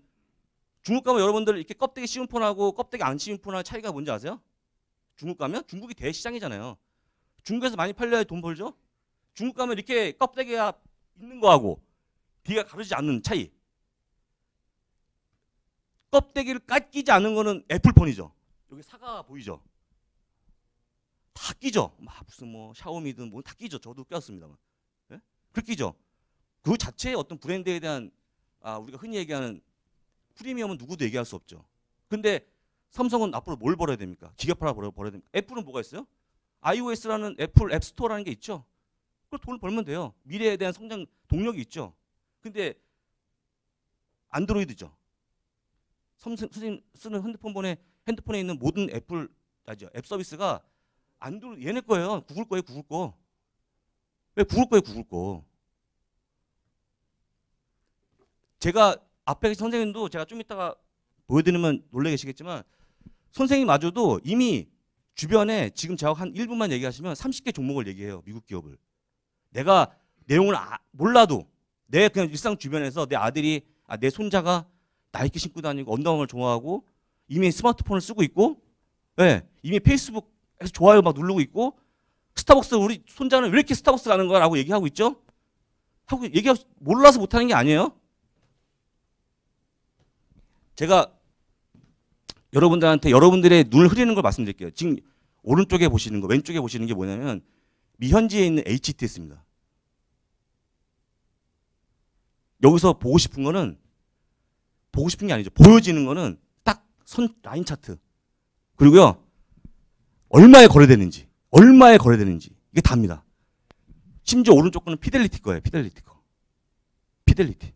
중국 가면 여러분들 이렇게 껍데기 씌운 폰하고 껍데기 안 씌운 폰하고 차이가 뭔지 아세요? 중국 가면 중국이 대시장이잖아요. 중국에서 많이 팔려야 돈 벌죠? 중국 가면 이렇게 껍데기가 있는 거하고 비가 가르지 않는 차이. 껍데기를 깎이지 않은 거는 애플폰이죠. 여기 사과 보이죠? 다 끼죠. 막 무슨 뭐 샤오미든 뭐다 끼죠. 저도 꼈습니다만. 예? 그 끼죠. 그 자체의 어떤 브랜드에 대한 아, 우리가 흔히 얘기하는 프리미엄은 누구도 얘기할 수 없죠. 근데 삼성은 앞으로 뭘 벌어야 됩니까? 기계파라 벌어 벌어야 됩니까? 애플은 뭐가 있어요? iOS라는 애플 앱스토어라는 게 있죠. 그 돈을 벌면 돼요. 미래에 대한 성장 동력이 있죠. 근데 안드로이드죠. 선생님 쓰는 핸드폰에 핸드폰에 있는 모든 애플 아죠 앱 서비스가 안드로 얘네 거예요. 구글 거예요. 구글 거. 왜 구글 거예요. 구글 거. 제가 앞에 선생님도 제가 좀 이따가 보여드리면 놀래 계시겠지만 선생님마저도 이미 주변에 지금 제가 한 1분만 얘기하시면 30개 종목을 얘기해요. 미국 기업을. 내가 내용을 아- 몰라도 내 그냥 일상 주변에서 내 아들이 아, 내 손자가 나이키 신고 다니고 언더아머를 좋아하고 이미 스마트폰을 쓰고 있고 예, 이미 페이스북에서 좋아요 막 누르고 있고 스타벅스 우리 손자는 왜 이렇게 스타벅스 가는 거라고 얘기하고 있죠? 하고 얘기하 몰라서 못하는 게 아니에요. 제가 여러분들한테 여러분들의 눈을 흐리는 걸 말씀드릴게요. 지금 오른쪽에 보시는 거, 왼쪽에 보시는 게 뭐냐면 미현지에 있는 HTS입니다. 여기서 보고 싶은 거는 보고 싶은 게 아니죠. 보여지는 거는 딱 선 라인 차트. 그리고요. 얼마에 거래되는지, 얼마에 거래되는지 이게 답니다. 심지어 오른쪽 거는 피델리티 거예요. 피델리티 거. 피델리티.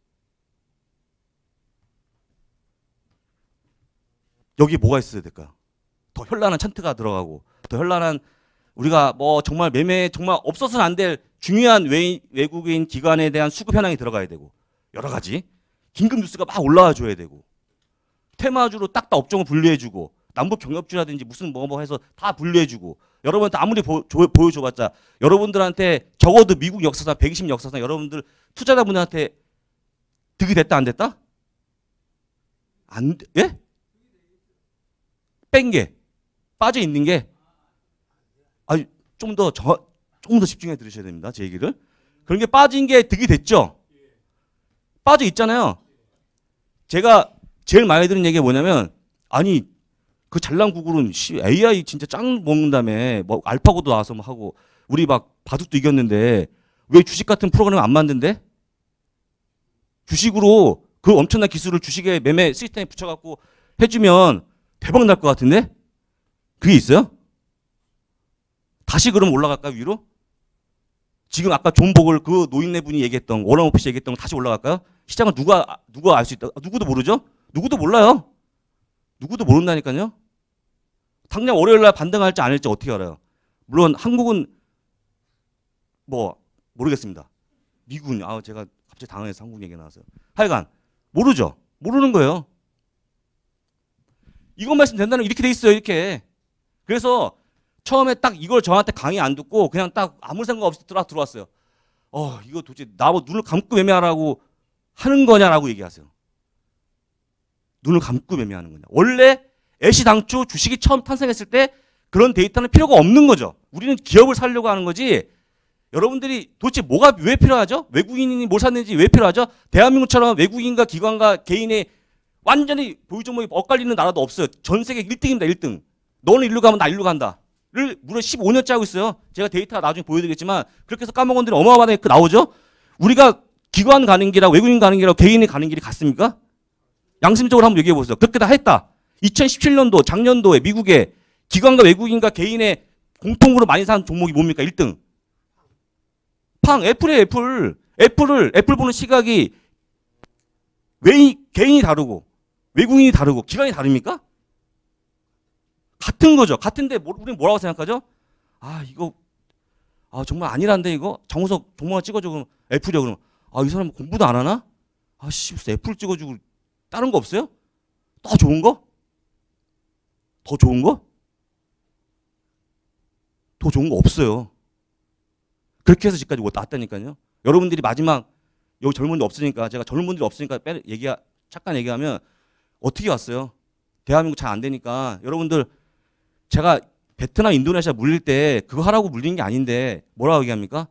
여기 뭐가 있어야 될까요? 더 현란한 차트가 들어가고 더 현란한 우리가 뭐 정말 매매 정말 없어서는 안 될 중요한 외, 외국인 기관에 대한 수급 현황이 들어가야 되고 여러 가지 긴급 뉴스가 막 올라와 줘야 되고 테마주로 딱딱 업종을 분류해 주고 남북 경협주라든지 무슨 뭐뭐 해서 다 분류해 주고 여러분한테 아무리 보, 여줘봤자 여러분들한테 적어도 미국 역사상 120 역사상 여러분들 투자자분한테 득이 됐다 안 됐다? 안 돼- 예? 뺀 게 빠져 있는 게 아니 좀더 조금 더 집중해 들으셔야 됩니다. 제 얘기를. 그런 게 빠진 게 득이 됐죠. 빠져 있잖아요. 제가 제일 많이 들은 얘기가 뭐냐면 아니 그 잘난 구글은 씨, AI 진짜 짱 먹는 다음에 뭐 알파고도 나와서 뭐 하고 우리 막 바둑도 이겼는데 왜 주식 같은 프로그램 안 만든대? 주식으로 그 엄청난 기술을 주식의 매매 시스템에 붙여갖고 해주면 대박 날 것 같은데? 그게 있어요? 다시 그럼 올라갈까 위로? 지금 아까 존복을 그 노인네 분이 얘기했던 워런 오피스 얘기했던 거 다시 올라갈까요? 시장을 누가 누가 알 수 있다? 누구도 모르죠? 누구도 몰라요. 누구도 모른다니까요. 당장 월요일 날 반등할지 안 할지 어떻게 알아요? 물론 한국은 뭐 모르겠습니다. 미국은 아 제가 갑자기 당황해서 한국 얘기 나왔어요. 하여간 모르죠. 모르는 거예요. 이것 말씀 된다는 이렇게 돼 있어요. 이렇게. 그래서 처음에 딱 이걸 저한테 강의 안 듣고 그냥 딱 아무 생각 없이 들어 들어왔어요. 어 이거 도대체 나뭐 눈을 감고 매매하라고 하는 거냐라고 얘기하세요. 눈을 감고 매매하는 거냐. 원래 애시 당초 주식이 처음 탄생했을 때 그런 데이터는 필요가 없는 거죠. 우리는 기업을 살려고 하는 거지. 여러분들이 도대체 뭐가 왜 필요하죠? 외국인이 뭘 샀는지 왜 필요하죠? 대한민국처럼 외국인과 기관과 개인의 완전히 보유 종목이 엇갈리는 나라도 없어요. 전 세계 1등입니다. 1등. 너는 일로 가면 나 일로 간다. 무려 15년째 하고 있어요. 제가 데이터 나중에 보여드리겠지만 그렇게 해서 까먹은 데는 어마어마하게 그 나오죠. 우리가 기관 가는 길이랑 외국인 가는 길이랑 개인이 가는 길이 같습니까? 양심적으로 한번 얘기해 보세요. 그렇게 다 했다. 2017년도 작년도에 미국에 기관과 외국인과 개인의 공통으로 많이 산 종목이 뭡니까? 1등. 팡 애플이에요 애플. 애플을 애플 보는 시각이 외인 개인이 다르고 외국인이 다르고 기관이 다릅니까? 같은 거죠. 같은데 뭐, 우리는 뭐라고 생각하죠? 아 이거 아 정말 아니란데 이거 정우석 종목만 찍어줘 그럼 애플이야 그러면 아 이 사람 공부도 안 하나? 아 씨 무슨 애플 찍어주고 다른 거 없어요? 더 좋은 거? 더 좋은 거? 더 좋은 거 없어요. 그렇게 해서 지금까지 왔다니까요. 여러분들이 마지막 여기 젊은 분들 없으니까 제가 젊은 분들이 없으니까 빼 얘기 잠깐 얘기하면 어떻게 왔어요? 대한민국 잘 안 되니까 여러분들 제가 베트남, 인도네시아 물릴 때 그거 하라고 물린 게 아닌데 뭐라고 얘기합니까?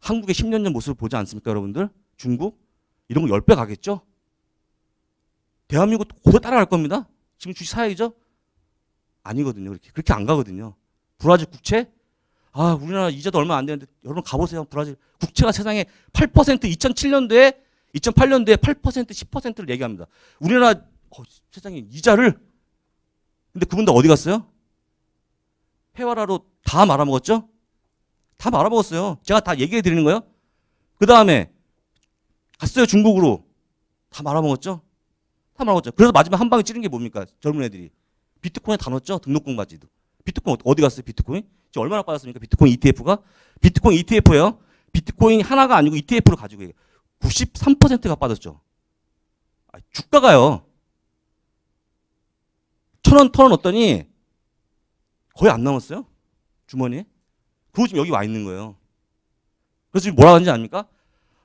한국의 10년 전 모습을 보지 않습니까, 여러분들? 중국 이런 거 10배 가겠죠? 대한민국 고도 따라갈 겁니다. 지금 주식 사야죠? 아니거든요. 그렇게 그렇게 안 가거든요. 브라질 국채 아, 우리나라 이자도 얼마 안 되는데 여러분 가보세요. 브라질 국채가 세상에 8% 2007년도에 2008년도에 8% 10%를 얘기합니다. 우리나라 어, 세상에 이자를 근데 그분들 어디 갔어요? 해와라로 다 말아먹었죠? 다 말아먹었어요. 제가 다 얘기해 드리는 거예요. 그 다음에 갔어요 중국으로 다 말아먹었죠? 다 말아먹었죠. 그래서 마지막 한 방에 찌른 게 뭡니까? 젊은 애들이 비트코인에 다 넣었죠. 등록금 가지도. 비트코인 어디 갔어요? 비트코인? 지금 얼마나 빠졌습니까? 비트코인 ETF가? 비트코인 ETF요. 비트코인 하나가 아니고 ETF로 가지고 93%가 빠졌죠. 아, 주가가요. 천 원, 천원 넣었더니 거의 안 남았어요. 주머니에. 그거 지금 여기 와 있는 거예요. 그래서 지금 뭐라 하는지 아닙니까?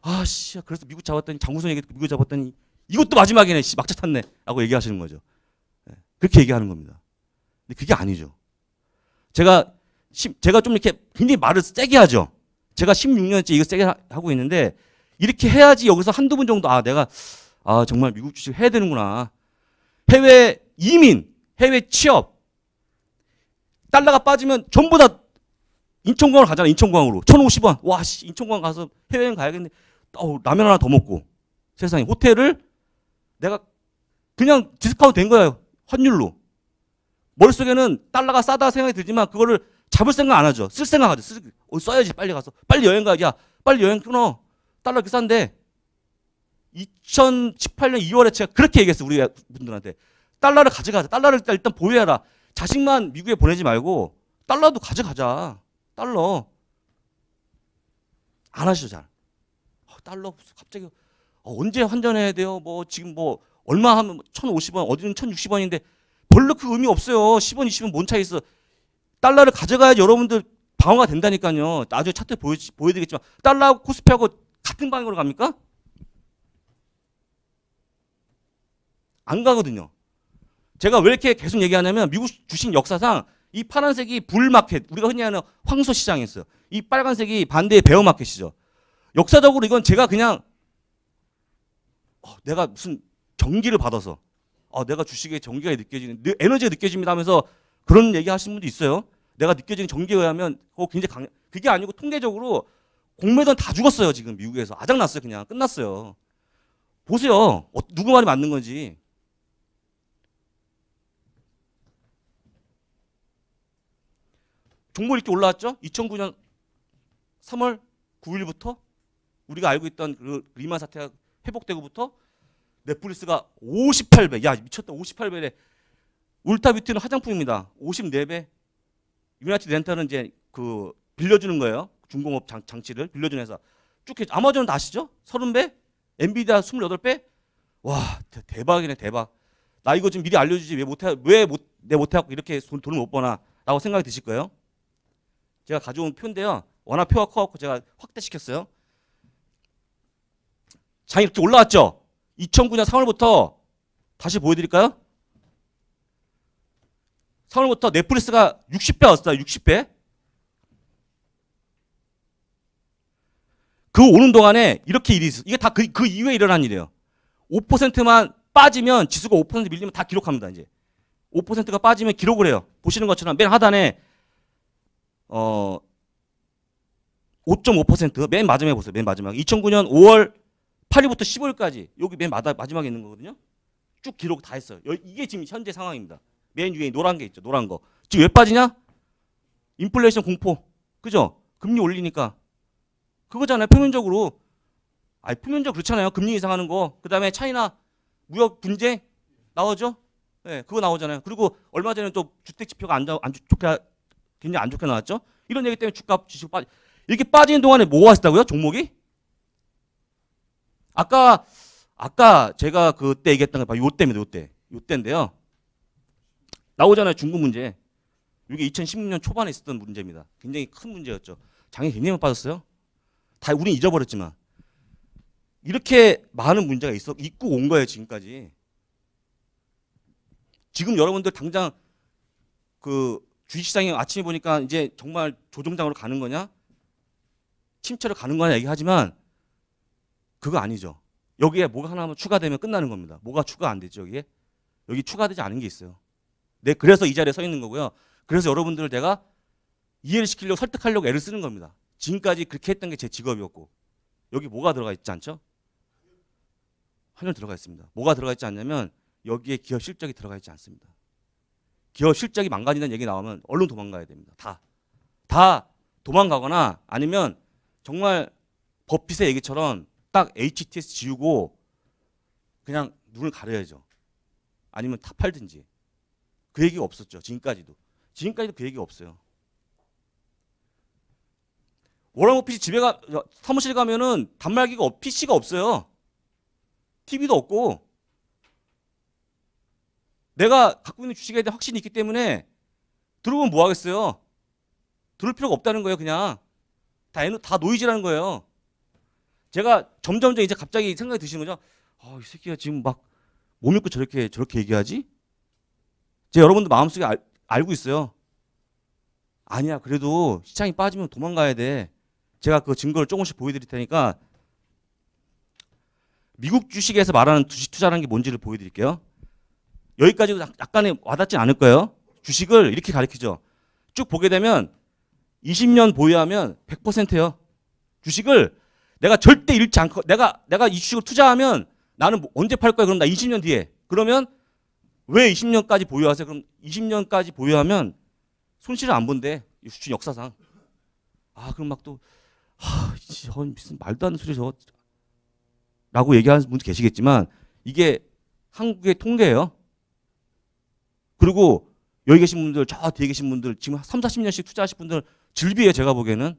아, 씨, 그래서 미국 잡았더니, 장구선 얘기 미국 잡았더니 이것도 마지막이네, 씨, 막차 탔네. 라고 얘기하시는 거죠. 네, 그렇게 얘기하는 겁니다. 근데 그게 아니죠. 제가 제가 좀 이렇게 굉장히 말을 세게 하죠. 제가 16년째 이거 세게 하고 있는데 이렇게 해야지 여기서 한두 분 정도 아 내가 아 정말 미국 주식 해야 되는구나. 해외 이민, 해외 취업 달러가 빠지면 전부 다 인천공항으로 가잖아. 인천공항으로 1,050원. 와 씨, 인천공항 가서 해외여행 가야겠네. 어, 라면 하나 더 먹고 세상에 호텔을 내가 그냥 디스카운트 된 거예요. 환율로. 머릿속에는 달러가 싸다 생각이 들지만 그거를 잡을 생각 안 하죠. 쓸 생각 하죠. 쓸, 어, 써야지 빨리 가서. 빨리 여행 가야. 빨리 여행 끊어. 달러 이렇게 싼데 2018년 2월에 제가 그렇게 얘기했어요. 우리 분들한테. 달러를 가져가자. 달러를 일단 보유해라. 자식만 미국에 보내지 말고 달러도 가져가자. 달러. 안 하시죠, 잘. 어, 달러 갑자기 어, 언제 환전해야 돼요? 뭐 지금 뭐 얼마 하면 1,050원, 어디는 1,060원인데 별로 그 의미 없어요. 10원, 20원 뭔 차이 있어. 달러를 가져가야지 여러분들 방어가 된다니까요. 나중에 차트 보여, 보여드리겠지만 달러하고 코스피하고 같은 방향으로 갑니까? 안 가거든요. 제가 왜 이렇게 계속 얘기하냐면 미국 주식 역사상 이 파란색이 불마켓, 우리가 흔히 하는 황소 시장이었어요. 이 빨간색이 반대의 베어 마켓이죠. 역사적으로 이건 제가 그냥 어, 내가 무슨 전기를 받아서 어, 내가 주식에 전기가 느껴지는 에너지가 느껴집니다 하면서 그런 얘기 하시는 분도 있어요. 내가 느껴지는 전기에 의하면 그거 굉장히 강 그게 아니고 통계적으로 공매도는 다 죽었어요 지금 미국에서 아작났어요 그냥 끝났어요. 보세요 어, 누구 말이 맞는 건지. 종목 이렇게 올라왔죠? 2009년 3월 9일부터 우리가 알고 있던 그 리만 사태가 회복되고부터 넷플릭스가 58배. 야, 미쳤다. 58배래. 울타 뷰티는 화장품입니다. 54배. 유나이티드 렌탈은 이제 그 빌려주는 거예요. 중공업 장, 장치를 빌려주는 회사. 쭉 해. 아마존은 아시죠? 30배? 엔비디아 28배? 와, 대, 박이네 대박. 나 이거 좀 미리 알려주지. 왜 못해, 왜 못, 내 못해갖고 이렇게 돈, 돈을 못 버나. 라고 생각이 드실 거예요. 제가 가져온 표인데요. 워낙 표가 커갖고 제가 확대시켰어요. 장이 이렇게 올라왔죠? 2009년 3월부터 다시 보여드릴까요? 3월부터 넷플릭스가 60배 왔어요. 60배. 그 오는 동안에 이렇게 일이 있어. 이게 다 그 그 이후에 일어난 일이에요. 5%만 빠지면 지수가 5% 밀리면 다 기록합니다. 이제 5%가 빠지면 기록을 해요. 보시는 것처럼 맨 하단에 어 5.5%맨 마지막에 보세요. 맨 마지막. 2009년 5월 8일부터 15일까지 여기 맨 마지막에 있는 거거든요. 쭉 기록 다 했어요. 여- 이게 지금 현재 상황입니다. 맨 위에 노란 게 있죠. 노란 거. 지금 왜 빠지냐? 인플레이션 공포. 그죠? 금리 올리니까. 그거잖아요. 표면적으로. 아니, 표면적으로 그렇잖아요. 금리 이상하는 거. 그 다음에 차이나 무역 분쟁 나오죠? 예, 그거 나오잖아요. 그리고 얼마 전에 또 주택 지표가 안, 좋- 안 좋- 좋게, 굉장히 안 좋게 나왔죠? 이런 얘기 때문에 주가 주식 빠지, 이렇게 빠지는 동안에 뭐가 있었다고요? 종목이? 아까, 아까 제가 그때 얘기했던 게 바로 요 때입니다. 요 때. 요 때인데요. 나오잖아요. 중국 문제. 이게 2016년 초반에 있었던 문제입니다. 굉장히 큰 문제였죠. 장이 굉장히 빠졌어요. 다 우린 잊어버렸지만. 이렇게 많은 문제가 있어 있고 온 거예요 지금까지. 지금 여러분들 당장 그 주식시장에 아침에 보니까 이제 정말 조정장으로 가는 거냐, 침체로 가는 거냐 얘기하지만 그거 아니죠. 여기에 뭐가 하나만 추가되면 끝나는 겁니다. 뭐가 추가 안 되죠 여기에? 여기 추가되지 않은 게 있어요. 네, 그래서 이 자리에 서 있는 거고요. 그래서 여러분들을 내가 이해를 시키려고 설득하려고 애를 쓰는 겁니다. 지금까지 그렇게 했던 게 제 직업이었고 여기 뭐가 들어가 있지 않죠? 환율 들어가 있습니다. 뭐가 들어가 있지 않냐면 여기에 기업 실적이 들어가 있지 않습니다. 기업 실적이 망가진다는 얘기 나오면 얼른 도망가야 됩니다. 다. 다 도망가거나 아니면 정말 버핏의 얘기처럼 딱 HTS 지우고 그냥 눈을 가려야죠. 아니면 다 팔든지. 그 얘기가 없었죠. 지금까지도. 지금까지도 그 얘기가 없어요. 워런 버핏이 집에 가 사무실 가면은 단말기가 없, PC가 없어요. TV도 없고 내가 갖고 있는 주식에 대한 확신이 있기 때문에 들어오면 뭐 하겠어요? 들을 필요가 없다는 거예요, 그냥. 다, 에너- 다 노이즈라는 거예요. 제가 점점점 이제 갑자기 생각이 드시는 거죠. 아, 이 새끼가 지금 막 못 믿고 저렇게 저렇게 얘기하지? 제 여러분들 마음속에 알, 알고 있어요. 아니야, 그래도 시장이 빠지면 도망가야 돼. 제가 그 증거를 조금씩 보여드릴 테니까 미국 주식에서 말하는 주식 투자라는 게 뭔지를 보여드릴게요. 여기까지도 약- 약간의 와닿지 않을 거예요. 주식을 이렇게 가리키죠. 쭉 보게 되면 20년 보유하면 100%예요. 주식을 내가 절대 잃지 않고 내가 내가 이 주식을 투자하면 나는 뭐 언제 팔 거야? 그럼 나 20년 뒤에. 그러면 왜 20년까지 보유하세요? 그럼 20년까지 보유하면 손실을 안 본대. 이 주식 역사상. 아, 그럼 막 또 하, 이저 무슨 말도 안 되는 소리 저 라고 얘기하는 분도 계시겠지만 이게 한국의 통계예요. 그리고 여기 계신 분들 저 뒤에 계신 분들 지금 3, 40년씩 투자하실 분들 즐비예요 제가 보기에는.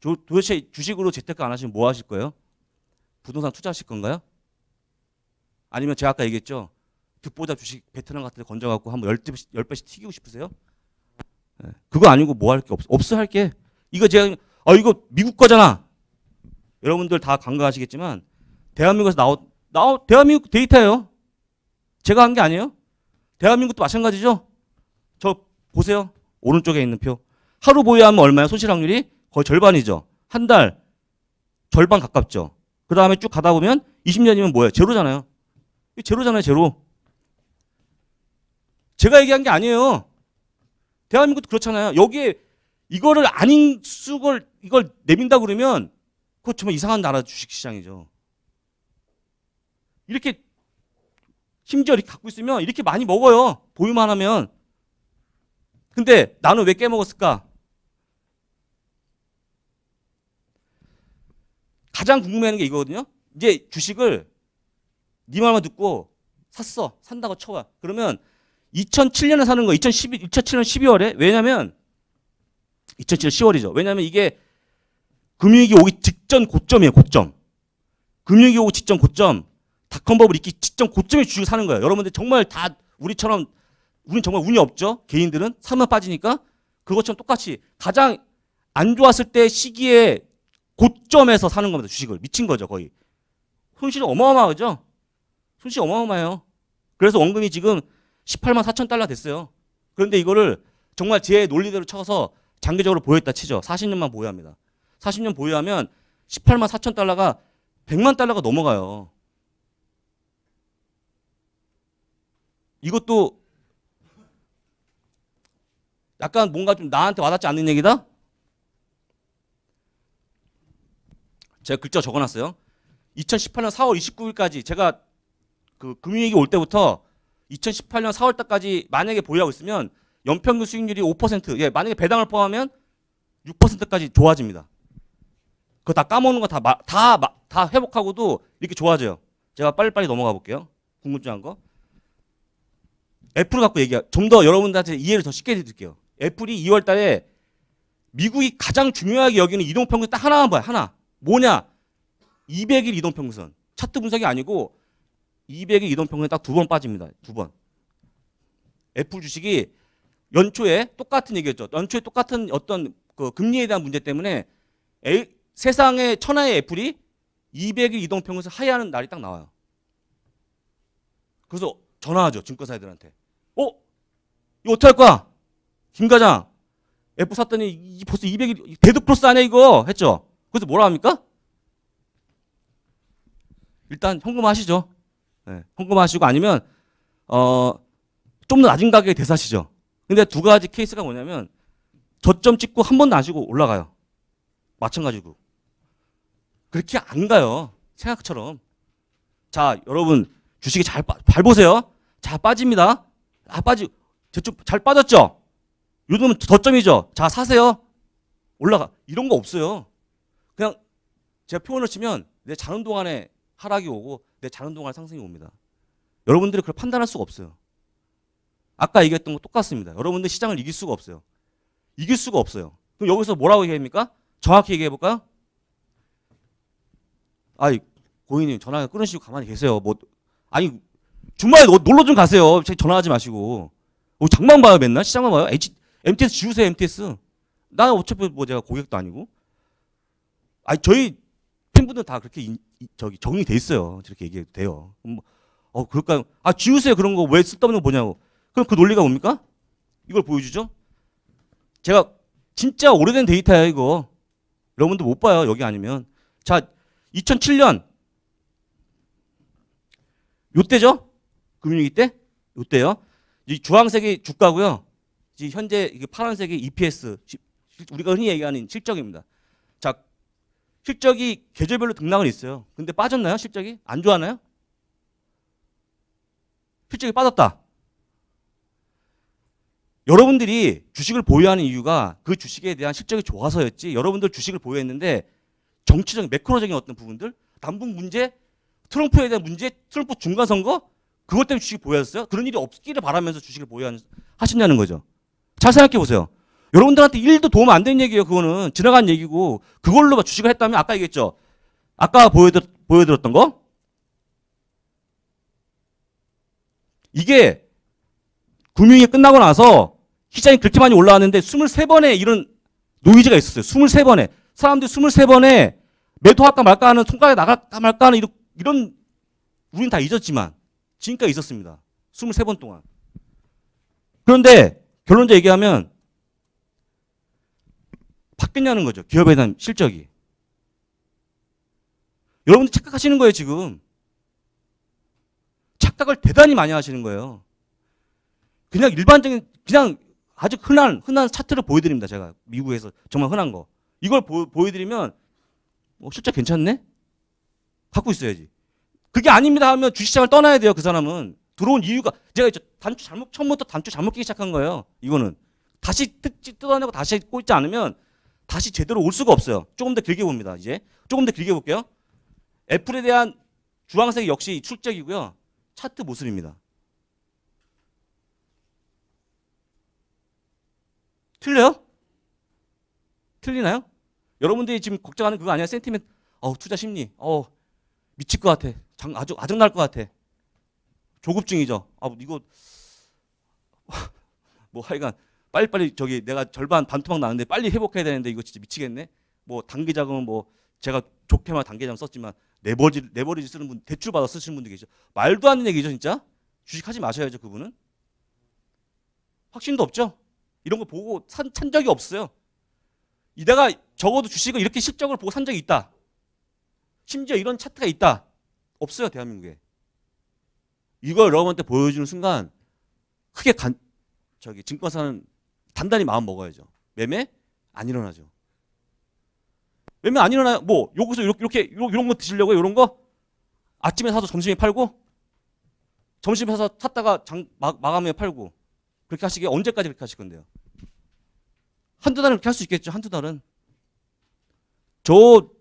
저 도대체 주식으로 재테크 안 하시면 뭐 하실 거예요? 부동산 투자하실 건가요? 아니면 제가 아까 얘기했죠? 득보자 주식 베트남 같은 데 건져갖고 한번 10배씩, 10배씩 튀기고 싶으세요? 예, 그거 아니고 뭐 할 게 없어 없어 할 게. 이거 제가 아 이거 미국 거잖아. 여러분들 다 간과하시겠지만 대한민국에서 나오 나오 대한민국 데이터예요. 제가 한 게 아니에요 대한민국도 마찬가지죠 저 보세요. 오른쪽에 있는 표. 하루 보유하면 얼마야? 손실 확률이 거의 절반이죠. 한 달 절반 가깝죠. 그 다음에 쭉 가다 보면 20년이면 뭐예요? 제로잖아요. 제로잖아요, 제로. 제가 얘기한 게 아니에요. 대한민국도 그렇잖아요. 여기에 이거를 아닌 수걸 이걸 내민다 그러면 그거 정말 이상한 나라 주식시장이죠. 이렇게 심지어 이렇게 갖고 있으면 이렇게 많이 먹어요. 보유만 하면. 근데 나는 왜 깨먹었을까? 가장 궁금해하는 게 이거거든요. 이제 주식을 네 말만 듣고 샀어. 산다고 쳐봐. 그러면 2007년에 사는 거 2012, 2007년 12월에 왜냐면 2007년 10월이죠. 왜냐면 이게 금융위기 오기 직전 고점이에요. 고점. 금융위기 오기 직전 고점. 닷컴버블 있기 직전 고점에 주식 사는 거예요. 여러분들 정말 다 우리처럼 우린 정말 운이 없죠. 개인들은 사면 빠지니까 그것처럼 똑같이 가장 안 좋았을 때 시기에 고점에서 사는 겁니다. 주식을 미친 거죠 거의. 손실이 어마어마하죠. 손실이 어마어마해요. 그래서 원금이 지금 18만 4천 달러 됐어요. 그런데 이거를 정말 제 논리대로 쳐서 장기적으로 보였다 치죠. 40년만 보유합니다. 40년 보유하면 18만 4천 달러가 100만 달러가 넘어가요. 이것도 약간 뭔가 좀 나한테 와닿지 않는 얘기다? 제가 글자 적어놨어요. 2018년 4월 29일까지 제가 그 금융위기 올 때부터 2018년 4월 달까지 만약에 보유하고 있으면 연평균 수익률이 5% 예, 만약에 배당을 포함하면 6%까지 좋아집니다. 그거 다 까먹는 거다다다 다, 다 회복하고도 이렇게 좋아져요. 제가 빨리빨리 넘어가 볼게요. 궁금증한 거. 애플을 갖고 얘기해. 좀더 여러분들한테 이해를 더 쉽게 해드릴게요. 애플이 2월 달에 미국이 가장 중요하게 여기는 이동평균 딱 하나만 봐요. 하나. 뭐냐? 200일 이동평균선. 차트 분석이 아니고 200일 이동평균 딱 두 번 빠집니다. 두 번. 애플 주식이 연초에 똑같은 얘기였죠. 연초에 똑같은 어떤 그 금리에 대한 문제 때문에 에- 세상의 천하의 애플이 200일 이동평균선 하회하는 날이 딱 나와요. 그래서 전화하죠. 증권사들한테. 어? 이거 어떻게 할 거야? 김 과장. 애플 샀더니 이- 벌써 200일 dead cross 아니야 이거 했죠. 그래서 뭐라 합니까? 일단 현금하시죠. 네, 현금하시고 아니면 어, 좀 더 낮은 가격에 대사시죠. 근데 두 가지 케이스가 뭐냐면 저점 찍고 한 번도 안 쉬고 올라가요. 마찬가지고. 그렇게 안 가요. 생각처럼. 자, 여러분 주식이 잘, 빠, 잘 보세요. 자, 빠집니다. 아, 빠지, 저쪽 잘 빠졌죠? 요즘은 저점이죠? 자, 사세요. 올라가. 이런 거 없어요. 그냥 제가 표현을 치면 내 자는 동안에 하락이 오고 내 자는 동안에 상승이 옵니다. 여러분들이 그걸 판단할 수가 없어요. 아까 얘기했던 거 똑같습니다. 여러분들 시장을 이길 수가 없어요. 이길 수가 없어요. 그럼 여기서 뭐라고 얘기합니까? 정확히 얘기해 볼까요? 아이 고객님 전화 끊으시고 가만히 계세요. 뭐 아니 주말에 노- 놀러 좀 가세요. 전화하지 마시고 뭐 장만 봐요 맨날 시장만 봐요. H, MTS 지우세요 MTS. 나는 어차피 뭐 제가 고객도 아니고. 아니 저희 팬분들 다 그렇게 인- 이- 저기 정리돼 있어요. 저렇게 얘기해도 돼요. 뭐, 어 그럴까요? 아 지우세요 그런 거 왜 쓸데없는 거 뭐냐고. 그럼 그 논리가 뭡니까? 이걸 보여주죠. 제가 진짜 오래된 데이터야 이거. 여러분들 못 봐요 여기 아니면. 자 2007년 요때죠? 금융위기 때? 요때요. 이 주황색이 주가고요. 이 현재 이게 파란색이 EPS 우리가 흔히 얘기하는 실적입니다. 자 실적이 계절별로 등락은 있어요. 근데 빠졌나요? 실적이 안 좋아하나요? 실적이 빠졌다. 여러분들이 주식을 보유하는 이유가 그 주식에 대한 실적이 좋아서였지. 여러분들 주식을 보유했는데 정치적인 매크로적인 어떤 부분들, 남북 문제, 트럼프에 대한 문제, 트럼프 중간 선거 그것 때문에 주식 보유하셨어요? 그런 일이 없기를 바라면서 주식을 보유하시냐는 거죠. 잘 생각해 보세요. 여러분들한테 일도 도움 안 되는 얘기예요. 그거는 지나간 얘기고 그걸로 주식을 했다면 아까 얘기했죠. 아까 보여드, 보여드렸던 거 이게 금융이 끝나고 나서 시장이 그렇게 많이 올라왔는데 23번의 이런 노이즈가 있었어요. 23번에 사람들이 23번에 매도할까 말까 하는 손가락에 나갈까 말까 하는 이런, 이런 우린 다 잊었지만 지금까지 있었습니다. 23번 동안. 그런데 결론적 얘기하면 바뀌냐는 거죠. 기업에 대한 실적이. 여러분들 착각하시는 거예요, 지금. 착각을 대단히 많이 하시는 거예요. 그냥 일반적인 그냥 아주 흔한 흔한 차트를 보여드립니다. 제가 미국에서 정말 흔한 거. 이걸 보, 보여드리면 뭐 실적 괜찮네? 갖고 있어야지. 그게 아닙니다 하면 주식시장을 떠나야 돼요. 그 사람은 들어온 이유가 제가 이제 단추 잘못 처음부터 단추 잘못 끼기 시작한 거예요. 이거는 다시 뜯, 뜯어내고 다시 꽂지 않으면 다시 제대로 올 수가 없어요. 조금 더 길게 봅니다. 이제 조금 더 길게 볼게요. 애플에 대한 주황색 역시 출적이고요. 차트 모습입니다. 틀려요? 틀리나요? 여러분들이 지금 걱정하는 그거 아니야? 센티멘트, 어 투자 심리, 어 미칠 것 같아. 장, 아주 아정 날것 같아. 조급증이죠. 아 이거 뭐 하여간 빨리빨리 저기 내가 절반 반토막 나는데 빨리 회복해야 되는데 이거 진짜 미치겠네. 뭐 단기 자금은 뭐 제가 좋게만 단기 자금 썼지만 레버리지 레버리지 쓰는 분 대출 받아 쓰시는 분도 계시죠. 말도 안 되는 얘기죠 진짜. 주식하지 마셔야죠 그분은. 확신도 없죠. 이런 거 보고 산, 찬 적이 없어요. 이 내가 적어도 주식을 이렇게 실적을 보고 산 적이 있다. 심지어 이런 차트가 있다. 없어요 대한민국에. 이걸 여러분한테 보여주는 순간 크게 간, 저기 증권사는 단단히 마음 먹어야죠. 매매 안 일어나죠. 왜냐면 안 일어나요. 뭐 여기서 이렇게 이렇게 이런, 거 드시려고 요 이런 거 아침에 사서 점심에 팔고 점심에 사서 샀다가 장 마, 마감에 팔고 그렇게 하시게 언제까지 그렇게 하실 건데요? 한두 달은 그렇게 할 수 있겠죠. 한두 달은 저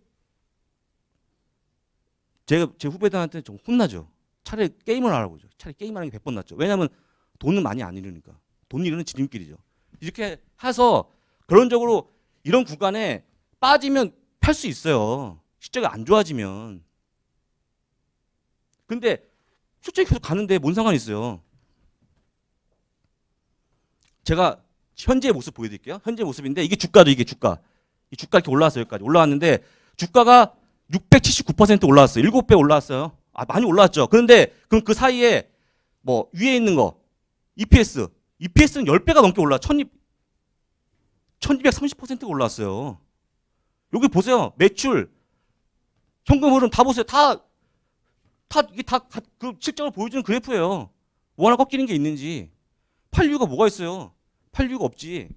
제가 제 후배들한테 좀 혼나죠. 차라리 게임을 하라고 죠 차라리 게임하는 게 100번 낫죠. 왜냐하면 돈은 많이 안 잃으니까. 돈 잃는 지름길이죠. 이렇게 해서 그런적으로 이런 구간에 빠지면 팔 수 있어요. 실적이 안 좋아지면. 근데 실적이 계속 가는데 뭔 상관이 있어요. 제가 현재 모습 보여드릴게요. 현재 모습인데 이게 주가도 이게 주가. 이 주가 이렇게 올라왔어요. 여기까지 올라왔는데 주가가 679% 올라왔어요. 7배 올라왔어요. 아, 많이 올라왔죠. 그런데 그럼 그 사이에 뭐 위에 있는 거 EPS, EPS는 10배가 넘게 올라. 1200, 1230%가 올라왔어요. 여기 보세요. 매출, 현금 흐름 다 보세요. 다, 다, 이게 다 그 실적을 보여주는 그래프예요. 뭐 하나 꺾이는 게 있는지. 팔 이유가 뭐가 있어요? 팔 이유가 없지.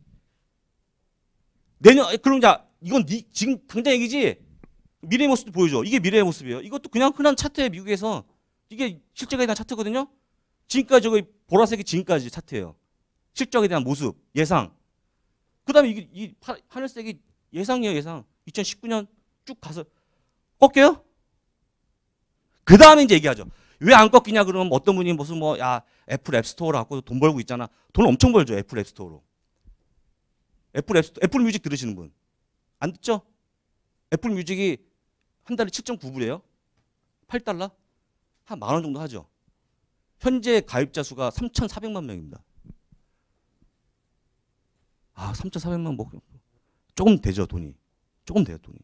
내년, 그럼 자, 이건 니, 지금 당장 얘기지? 미래의 모습도 보여줘. 이게 미래의 모습이에요. 이것도 그냥 흔한 차트예요, 미국에서. 이게 실적에 대한 차트거든요? 지금까지 저기 보라색이 지금까지 차트예요. 실적에 대한 모습, 예상. 그 다음에 이게 이 파- 하늘색이 예상이에요, 예상. 2019년 쭉 가서 꺾여요? 그 다음에 이제 얘기하죠. 왜 안 꺾이냐 그러면 어떤 분이 무슨 뭐, 야, 애플 앱스토어로 갖고 돈 벌고 있잖아. 돈 엄청 벌죠, 애플 앱스토어로. 애플 앱스토어, 애플 뮤직 들으시는 분. 안 듣죠? 애플 뮤직이 한 달에 7.9불이에요. 8달러? 한 만 원 정도 하죠. 현재 가입자 수가 3,400만 명입니다. 아, 3,400만 뭐 조금 되죠, 돈이. 조금 돼요, 돈이.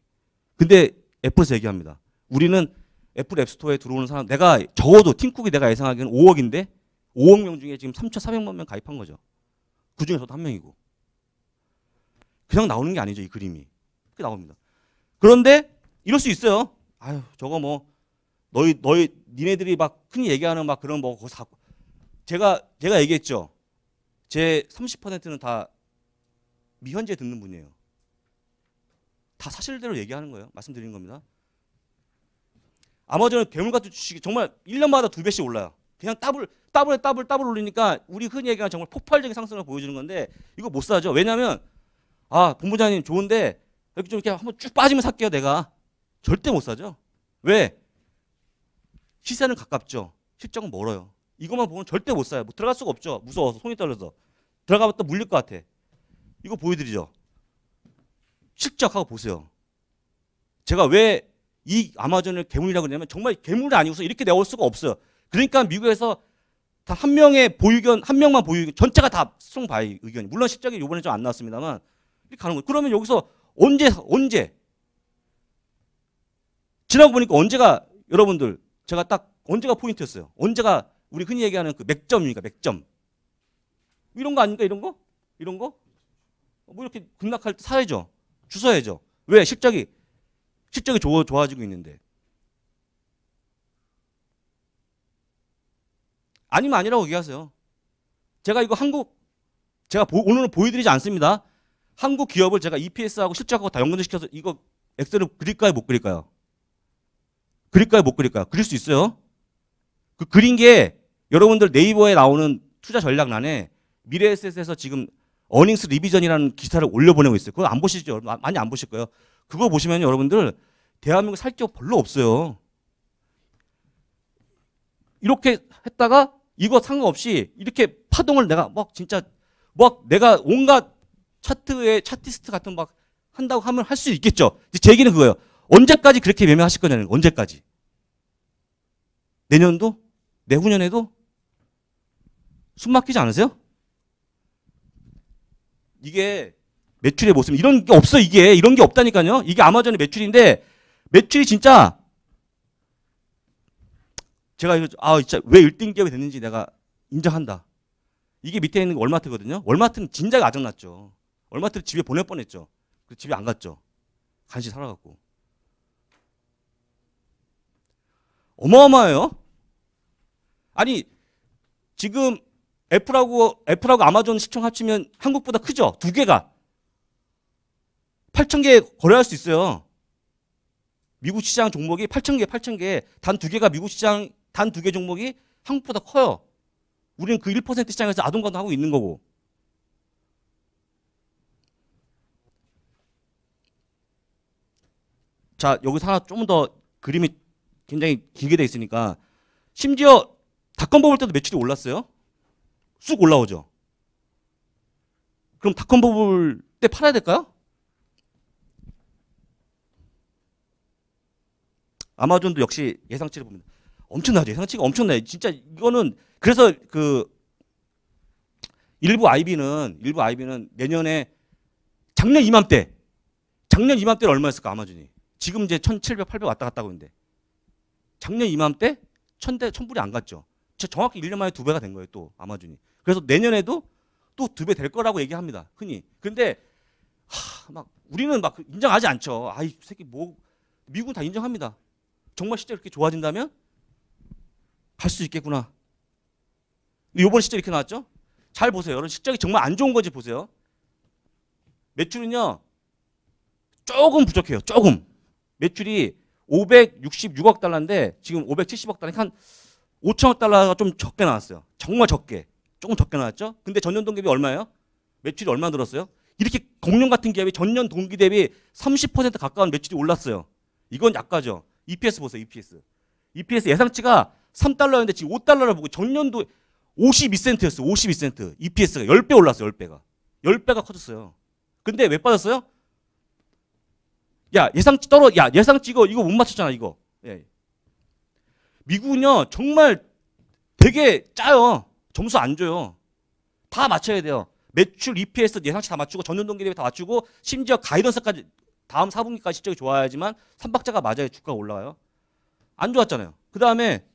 근데 애플에서 얘기합니다. 우리는 애플 앱스토어에 들어오는 사람 내가 적어도 팀쿡이 내가 예상하기에는 5억인데 5억 명 중에 지금 3,400만 명 가입한 거죠. 그 중에 저도 한 명이고. 그냥 나오는 게 아니죠, 이 그림이. 그렇게 나옵니다. 그런데 이럴 수 있어요. 아유, 저거 뭐 너희 너희 니네들이 막 흔히 얘기하는 막 그런 뭐 그거 사 제가 제가 얘기했죠. 제 30%는 다 미현재 듣는 분이에요. 다 사실대로 얘기하는 거예요. 말씀드리는 겁니다. 아마존은 괴물 같은 주식이 정말 1년마다 두 배씩 올라요. 그냥 더블 더블에 더블 더블 올리니까 우리 흔히 얘기하는 정말 폭발적인 상승을 보여주는 건데 이거 못 사죠. 왜냐하면 아 본부장님 좋은데 이렇게 좀 이렇게 한번 쭉 빠지면 살게요 내가 절대 못 사죠. 왜? 시세는 가깝죠. 실적은 멀어요. 이것만 보면 절대 못 사요. 뭐 들어갈 수가 없죠. 무서워서 손이 떨려서 들어가면 또 물릴 것 같아. 이거 보여드리죠. 실적하고 보세요. 제가 왜 이 아마존을 괴물이라고 그러냐면 정말 괴물이 아니고서 이렇게 내올 수가 없어요. 그러니까 미국에서 단 한 명의 보유 의견 한 명만 보유 전체가 다 strong buy 의견이 물론 실적이 이번에 좀 안 나왔습니다만 이렇게 가는 거예요. 그러면 여기서 언제 언제 지나고 보니까 언제가 여러분들 제가 딱 언제가 포인트였어요. 언제가 우리 흔히 얘기하는 그 맥점입니까? 맥점. 이런 거 아닙니까? 이런 거? 이런 거? 뭐 이렇게 급락할 때 사야죠. 주워야죠. 왜? 실적이 실적이 좋아, 좋아지고 있는데. 아니면 아니라고 얘기하세요. 제가 이거 한국 제가 보- 오늘은 보여드리지 않습니다. 한국 기업을 제가 EPS하고 실적하고 다 연관시켜서 이거 엑셀을 그릴까요? 못 그릴까요? 그릴까요? 못 그릴까요? 그릴 수 있어요. 그 그린 게 여러분들 네이버에 나오는 투자 전략란에 미래에셋에서 지금 어닝스 리비전이라는 기사를 올려보내고 있어요. 그거 안 보시죠? 많이 안 보실 거예요. 그거 보시면 여러분들 대한민국 살게 별로 없어요. 이렇게 했다가 이거 상관없이 이렇게 파동을 내가 막 진짜 막 내가 온갖 차트에 차티스트 같은 막 한다고 하면 할 수 있겠죠. 제 얘기는 그거예요. 언제까지 그렇게 매매하실 거냐는. 언제까지? 내년도? 내후년에도? 숨 막히지 않으세요? 이게 매출의 모습 이런 게 없어 이게 이런 게 없다니까요. 이게 아마존의 매출인데 매출이 진짜 제가 이거 아 진짜 왜 1등 기업이 됐는지 내가 인정한다. 이게 밑에 있는 게 월마트거든요. 월마트는 진작에 아작났죠. 월마트를 집에 보낼 뻔했죠. 그 집에 안 갔죠. 간신히 살아갖고. 어마어마해요. 아니 지금 애플하고 애플하고 아마존 시총 합치면 한국보다 크죠. 두 개가 8천 개 거래할 수 있어요. 미국 시장 종목이 8천 개, 8천 개, 단 두 개가 미국 시장 단 두 개 종목이 한국보다 커요. 우리는 그 1% 시장에서 아동가동 하고 있는 거고. 자, 여기서 하나 좀 더 그림이 굉장히 길게 돼 있으니까 심지어 닷컴 버블 때도 매출이 올랐어요. 쑥 올라오죠. 그럼 닷컴 버블 때 팔아야 될까요? 아마존도 역시 예상치를 보면 엄청나죠. 예상치가 엄청나요. 진짜 이거는 그래서 그 일부 IB는 일부 IB는 내년에 작년 이맘때 작년 이맘때는 얼마였을까 아마존이 지금 이제 1,700, 800 왔다 갔다 하고 있는데 작년 이맘때 천대 천불이 안 갔죠. 저 정확히 1년 만에 두 배가 된 거예요 또 아마존이. 그래서 내년에도 또 두 배 될 거라고 얘기합니다. 흔히. 근데 하, 막 우리는 막 인정하지 않죠. 아이 새끼 뭐 미국은 다 인정합니다. 정말 실제 이렇게 좋아진다면 갈 수 있겠구나. 근데 이번 실제 이렇게 나왔죠? 잘 보세요. 여러분 실적이 정말 안 좋은 건지 보세요. 매출은요 조금 부족해요. 조금 매출이 566억 달러인데 지금 570억 달러 한 5천억 달러가 좀 적게 나왔어요. 정말 적게. 조금 적게 나왔죠? 근데 전년 동기 대비 얼마예요? 매출이 얼마 늘었어요? 이렇게 공룡 같은 기업이 전년 동기 대비 30% 가까운 매출이 올랐어요. 이건 약가죠. EPS 보세요. EPS. EPS 예상치가 3달러였는데 지금 5달러를 보고 전년도 52센트였어요. 52센트. EPS가 10배 올랐어요. 10배가. 10배가 커졌어요. 근데 왜 빠졌어요? 야, 예상치 떨어 야, 예상치 이거 이거 못 맞췄잖아, 이거. 예. 미국은요. 정말 되게 짜요. 점수 안 줘요. 다 맞춰야 돼요. 매출, EPS 예상치 다 맞추고 전년 동기 대비 다 맞추고 심지어 가이던스까지 다음 4분기까지 실적이 좋아야지만 삼박자가 맞아야 주가가 올라가요. 안 좋았잖아요. 그 다음에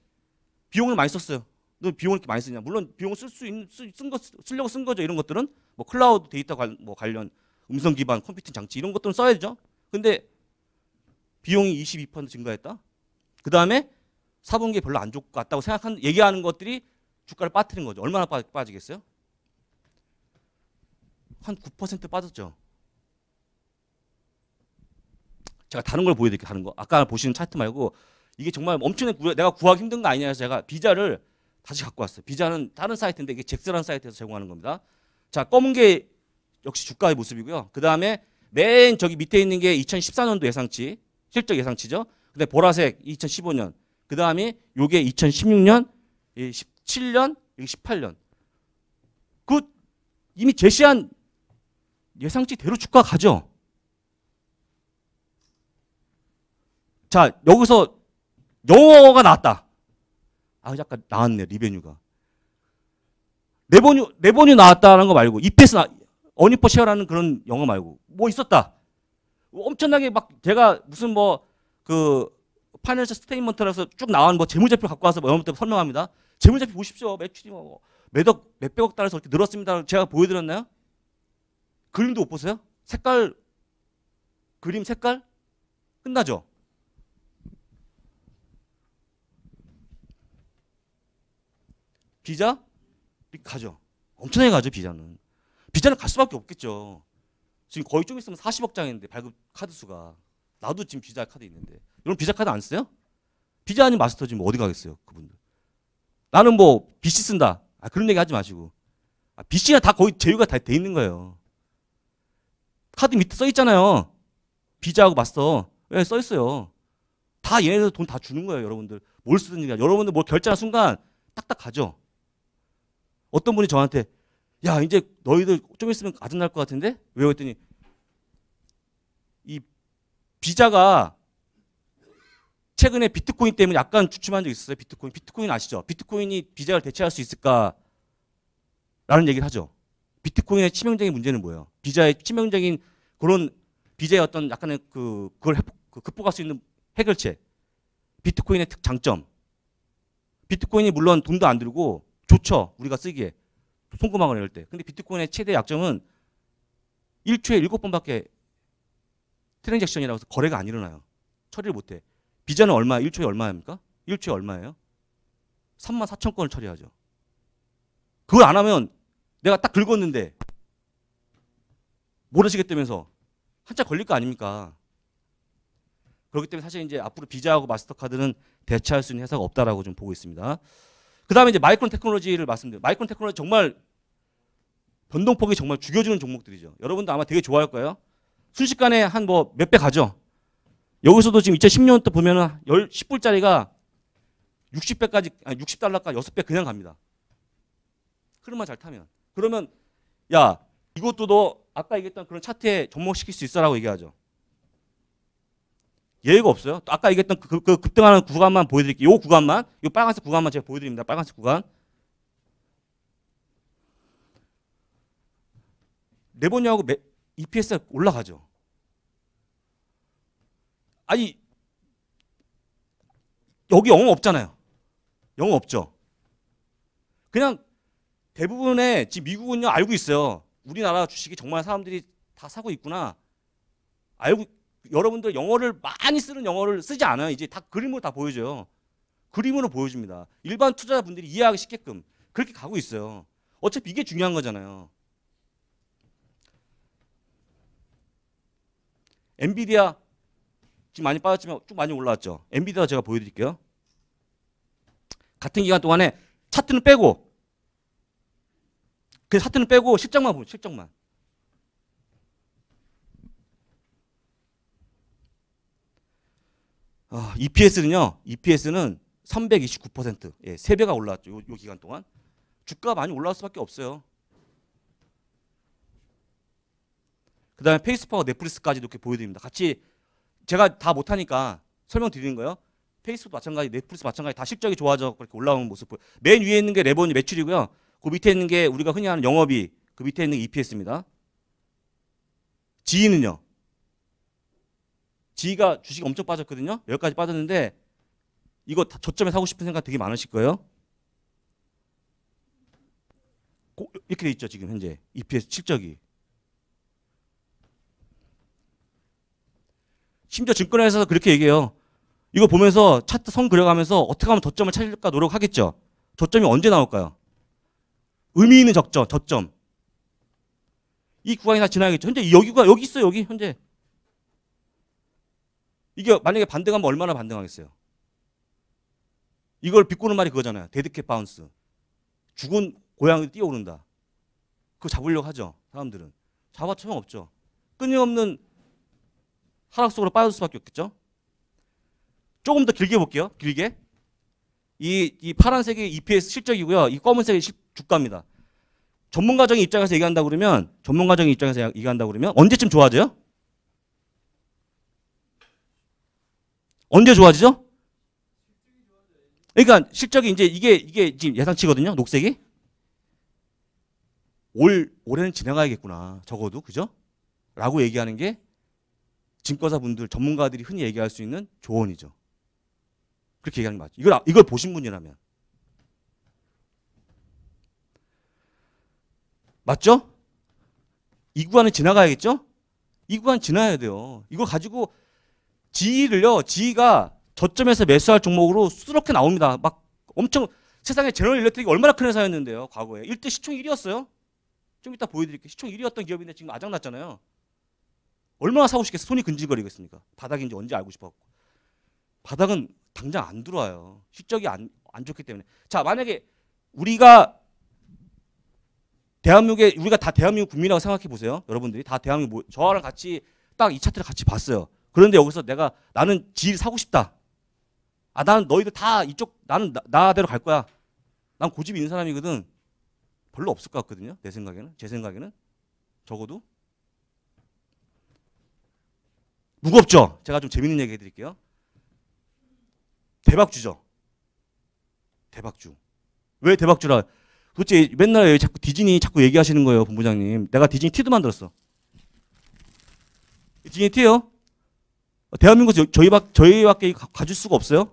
비용을 많이 썼어요. 너 비용을 이렇게 많이 쓰냐? 물론 비용을 쓸수 있는 쓰- 쓴 거, 쓰려고 쓴 거죠. 이런 것들은 뭐 클라우드 데이터 관, 뭐 관련 음성 기반 컴퓨팅 장치 이런 것들은 써야 되죠. 근데 비용이 22% 증가했다. 그 다음에 4분기에 별로 안것 같다고 생각한 얘기하는 것들이 주가를 빠뜨린 거죠. 얼마나 빠, 빠지겠어요? 한 9% 빠졌죠. 제가 다른 걸 보여드릴게요. 다른 거. 아까 보시는 차트 말고 이게 정말 엄청나게 구, 내가 구하기 힘든 거 아니냐 해서 제가 비자를 다시 갖고 왔어요. 비자는 다른 사이트인데 이게 잭스라는 사이트에서 제공하는 겁니다. 자, 검은 게 역시 주가의 모습이고요. 그 다음에 맨 저기 밑에 있는 게 2014년도 예상치, 실적 예상치죠. 근데 보라색 2015년. 그 다음에 요게 2016년, 17년, 여기 18년. 그 이미 제시한 예상치대로 주가 가죠. 자, 여기서 영어가 나왔다. 아, 약간 나왔네, revenue가. revenue, revenue 나왔다는 거 말고, EPS 나, earning per share라는 그런 영어 말고, 뭐 있었다. 엄청나게 막, 제가 무슨 뭐, 그, financial statement라서 쭉 나온 뭐 재무제표 갖고 와서 뭐 것들 설명합니다. 재무제표 보십시오. 매출이 뭐, 몇억, 몇백억 달러에서 이렇게 늘었습니다. 제가 보여드렸나요? 그림도 못 보세요? 색깔, 그림 색깔? 끝나죠? 비자? 가죠. 엄청나게 가죠, 비자는. 비자는 갈 수밖에 없겠죠. 지금 거의 좀 있으면 40억 장인데 발급 카드 수가. 나도 지금 비자 카드 있는데. 여러분 비자 카드 안 쓰요? 비자 아닌 마스터 지금 어디 가겠어요, 그분들. 나는 뭐 BC 쓴다. 아, 그런 얘기 하지 마시고. 아, BC가 다 거의 제휴가 다 돼 있는 거예요. 카드 밑에 써 있잖아요. 비자하고 마스터. 예, 써 있어요. 다 얘네들 돈 다 주는 거예요, 여러분들. 뭘 쓰든지. 여러분들 뭐 결제하는 순간 딱딱 가죠. 어떤 분이 저한테 야 이제 너희들 좀 있으면 아들 날 것 같은데? 왜 그랬더니 이 비자가 최근에 비트코인 때문에 약간 주춤한 적 있었어요 비트코인. 비트코인 아시죠? 비트코인이 비자를 대체할 수 있을까 라는 얘기를 하죠. 비트코인의 치명적인 문제는 뭐예요? 비자의 치명적인 그런 비자의 어떤 약간의 그 그걸 그 극복할 수 있는 해결책. 비트코인의 특 장점. 비트코인이 물론 돈도 안 들고 좋죠. 우리가 쓰기에. 송금하거나 이럴 때. 근데 비트코인의 최대 약점은 1초에 7번밖에 transaction이라고 해서 거래가 안 일어나요. 처리를 못 해. 비자는 얼마? 1초에 얼마입니까? 1초에 얼마예요? 3만 4천 건을 처리하죠. 그걸 안 하면 내가 딱 긁었는데 모르시겠다면서 한참 걸릴 거 아닙니까? 그렇기 때문에 사실 이제 앞으로 비자하고 마스터카드는 대체할 수 있는 회사가 없다라고 좀 보고 있습니다. 그 다음에 이제 마이크론 테크놀로지를 말씀드려요. 마이크론 테크놀로지 정말 변동폭이 정말 죽여주는 종목들이죠. 여러분도 아마 되게 좋아할 거예요. 순식간에 한 뭐 몇 배 가죠. 여기서도 지금 2010년부터 보면은 10, 10불짜리가 60배까지 아니 60달러까지 6배 그냥 갑니다. 흐름만 잘 타면. 그러면 야, 이것도 너 아까 얘기했던 그런 차트에 접목시킬 수 있어라고 얘기하죠. 예의가 없어요. 또 아까 얘기했던 그, 그 급등하는 구간만 보여드릴게요. 요 구간만, 요 빨간색 구간만 제가 보여드립니다. 빨간색 구간. 네번냐고 EPS가 올라가죠. 아니 여기 영어 없잖아요. 영어 없죠. 그냥 대부분의 지금 미국은요 알고 있어요. 우리나라 주식이 정말 사람들이 다 사고 있구나. 알고 여러분들 영어를 많이 쓰는 영어를 쓰지 않아요. 이제 다 그림으로 다 보여줘요. 그림으로 보여줍니다. 일반 투자자분들이 이해하기 쉽게끔 그렇게 가고 있어요. 어차피 이게 중요한 거잖아요. 엔비디아 지금 많이 빠졌지만 쭉 많이 올라왔죠. 엔비디아 제가 보여드릴게요. 같은 기간 동안에 차트는 빼고 그 차트는 빼고 실적만 보면 실적만. 아, EPS는요. EPS는 329%. 예, 3배가 올랐죠. 요, 요 기간 동안. 주가 많이 올라올 수밖에 없어요. 그 다음에 페이스북과 넷플릭스까지도 이렇게 보여드립니다. 같이 제가 다 못하니까 설명드리는 거예요. 페이스북 마찬가지, 넷플릭스 마찬가지 다 실적이 좋아져 그렇게 올라오는 모습 보여. 맨 위에 있는 게 레버뉴 매출이고요. 그 밑에 있는 게 우리가 흔히 하는 영업이, 그 밑에 있는 게 EPS입니다. 지인은요. 지가 주식 엄청 빠졌거든요. 여기까지 빠졌는데 이거 다 저점에 사고 싶은 생각 되게 많으실 거예요. 꼭 이렇게 돼 있죠 지금 현재 EPS 실적이. 심지어 증권회사에서 그렇게 얘기해요. 이거 보면서 차트 선 그려가면서 어떻게 하면 저점을 찾을까 노력하겠죠. 저점이 언제 나올까요? 의미 있는 적점, 저점. 이 구간이 다 지나야겠죠. 현재 여기가 여기 있어요. 여기 현재. 이게 만약에 반등하면 얼마나 반등하겠어요? 이걸 비꼬는 말이 그거잖아요. dead cat bounce. 죽은 고양이 뛰어오른다. 그거 잡으려고 하죠. 사람들은. 잡아 소용없죠. 끊임없는 하락 속으로 빠질 수밖에 없겠죠. 조금 더 길게 볼게요. 길게. 이, 이 파란색이 EPS 실적이고요. 이 검은색이 실- 주가입니다. 전문가적인 입장에서 얘기한다 그러면 전문가적인 입장에서 얘기한다 그러면 언제쯤 좋아져요? 언제 좋아지죠? 그러니까 실적이 이제 이게 이게 지금 예상치거든요. 녹색이. 올 올해는 지나가야겠구나. 적어도 그죠? 라고 얘기하는 게 증권사 분들 전문가들이 흔히 얘기할 수 있는 조언이죠. 그렇게 얘기하는 게 맞죠. 이걸 아- 이걸 보신 분이라면 맞죠? 이 구간은 지나가야겠죠? 이 구간 지나야 돼요. 이거 가지고 지위를요. 지위가 저점에서 매수할 종목으로 수두럽게 나옵니다. 막 엄청 세상에 제너럴 일렉트릭이 얼마나 큰 회사였는데요. 과거에 1대 시총 1위였어요. 좀 이따 보여드릴게요. 시총 1위였던 기업인데 지금 아장났잖아요. 얼마나 사고 싶겠어? 손이 근질거리겠습니까? 바닥인지 언제 알고 싶었고. 바닥은 당장 안 들어와요. 실적이 안, 안 좋기 때문에. 자, 만약에 우리가 대한민국에 우리가 다 대한민국 국민이라고 생각해 보세요. 여러분들이 다 대한민국 모- 저랑 같이 딱 이 차트를 같이 봤어요. 그런데 여기서 내가 나는 질 사고 싶다. 아 나는 너희들 다 이쪽 나는 나, 나대로 갈 거야. 난 고집이 있는 사람이거든. 별로 없을 것 같거든요. 내 생각에는 제 생각에는 적어도 무겁죠. 제가 좀 재밌는 얘기 해드릴게요. 대박주죠. 대박주. 왜 대박주라? 도대체 맨날 왜 자꾸 디즈니 자꾸 얘기하시는 거예요, 본부장님. 내가 디즈니 티도 만들었어. 디즈니 티요? 대한민국에서 저희밖 저희밖에 가- 가질 수가 없어요.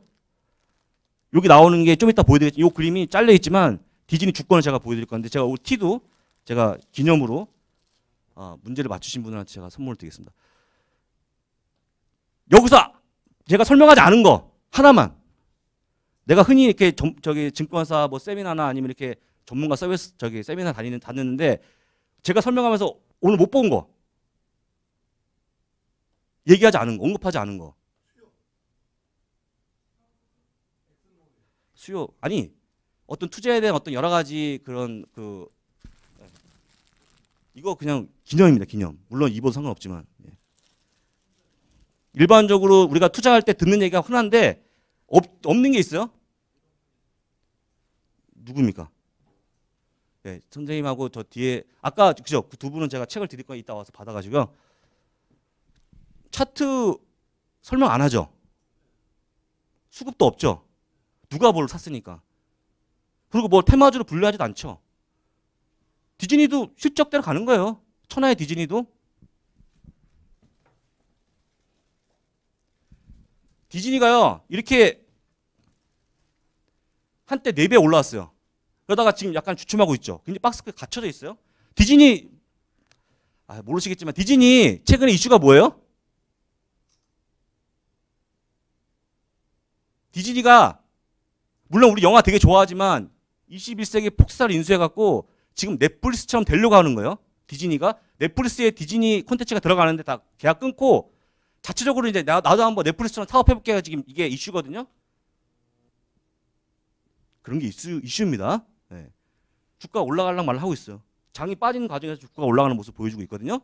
여기 나오는 게 좀 이따 보여드리겠죠. 이 그림이 잘려 있지만 디즈니 주권을 제가 보여드릴 건데 제가 이 티도 제가 기념으로 아, 문제를 맞추신 분한테 제가 선물을 드리겠습니다. 여기서 제가 설명하지 않은 거 하나만 내가 흔히 이렇게 점- 저기 증권사 뭐 세미나나 아니면 이렇게 전문가 서비스 저기 세미나 다니는 다녔는데 제가 설명하면서 오늘 못 본 거 얘기하지 않은 거, 언급하지 않은 거. 수요. 아니 어떤 투자에 대한 어떤 여러 가지 그런 그 예. 이거 그냥 기념입니다 기념. 물론 입어도 상관없지만 예. 일반적으로 우리가 투자할 때 듣는 얘기가 흔한데 없, 없는 게 있어요? 누굽니까? 예, 선생님하고 저 뒤에 아까 그죠? 그 두 분은 제가 책을 드릴 거 이따 와서 받아가지고요. 차트 설명 안 하죠 수급도 없죠 누가 뭘 샀으니까. 그리고 뭐 테마주로 분류하지도 않죠. 디즈니도 실적대로 가는 거예요. 천하의 디즈니도. 디즈니가요, 이렇게 한때 4배 올라왔어요. 그러다가 지금 약간 주춤하고 있죠. 굉장히 박스가 갇혀져 있어요. 디즈니, 아, 모르시겠지만 디즈니 최근에 이슈가 뭐예요? 디즈니가 물론 우리 영화 되게 좋아하지만 21세기 폭스타를 인수해갖고 지금 넷플릭스처럼 되려고 하는 거예요. 디즈니가 넷플릭스에 디즈니 콘텐츠가 들어가는데 다 계약 끊고 자체적으로 이제 나, 나도 한번 넷플릭스처럼 사업해볼게 지금 이게 이슈거든요. 그런 게 이슈, 이슈입니다. 네. 주가 올라갈랑 말랑 하고 있어요. 장이 빠지는 과정에서 주가가 올라가는 모습 보여주고 있거든요.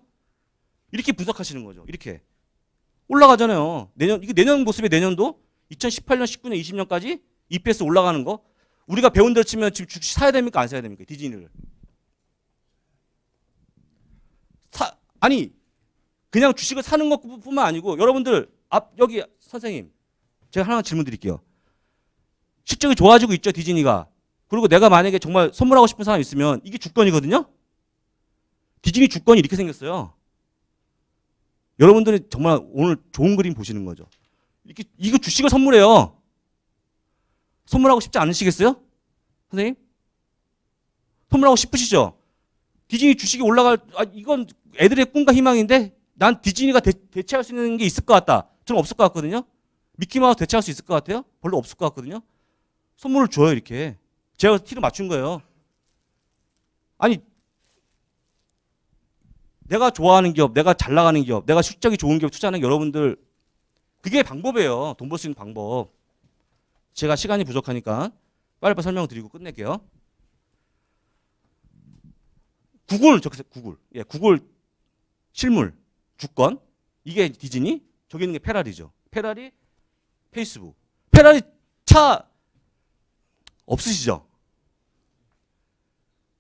이렇게 분석하시는 거죠. 이렇게 올라가잖아요. 내년 이게 내년 모습이 내년도 2018년, 19년, 20년까지 EPS 올라가는 거? 우리가 배운 대로 치면 지금 주식 사야 됩니까? 안 사야 됩니까? 디즈니를. 사 아니 그냥 주식을 사는 것뿐만 아니고 여러분들 앞 여기 선생님 제가 하나 질문 드릴게요. 실적이 좋아지고 있죠 디즈니가. 그리고 내가 만약에 정말 선물하고 싶은 사람 있으면 이게 주권이거든요? 디즈니 주권이 이렇게 생겼어요. 여러분들이 정말 오늘 좋은 그림 보시는 거죠 이렇게 이거 주식을 선물해요 선물하고 싶지 않으시겠어요? 선생님? 선물하고 싶으시죠? 디즈니 주식이 올라갈, 아, 이건 애들의 꿈과 희망인데 난 디즈니가 대, 대체할 수 있는 게 있을 것 같다. 저는 없을 것 같거든요? 미키마우스 대체할 수 있을 것 같아요? 별로 없을 것 같거든요? 선물을 줘요, 이렇게. 제가 티를 맞춘 거예요. 아니, 내가 좋아하는 기업, 내가 잘 나가는 기업, 내가 실적이 좋은 기업 투자하는 여러분들, 그게 방법이에요. 돈 벌 수 있는 방법. 제가 시간이 부족하니까 빨리빨리 설명을 드리고 끝낼게요. 구글 적으세요. 구글. 예, 구글 실물 주권 이게 디즈니 저기 있는 게 페라리죠. 페라리 페이스북. 페라리 차 없으시죠?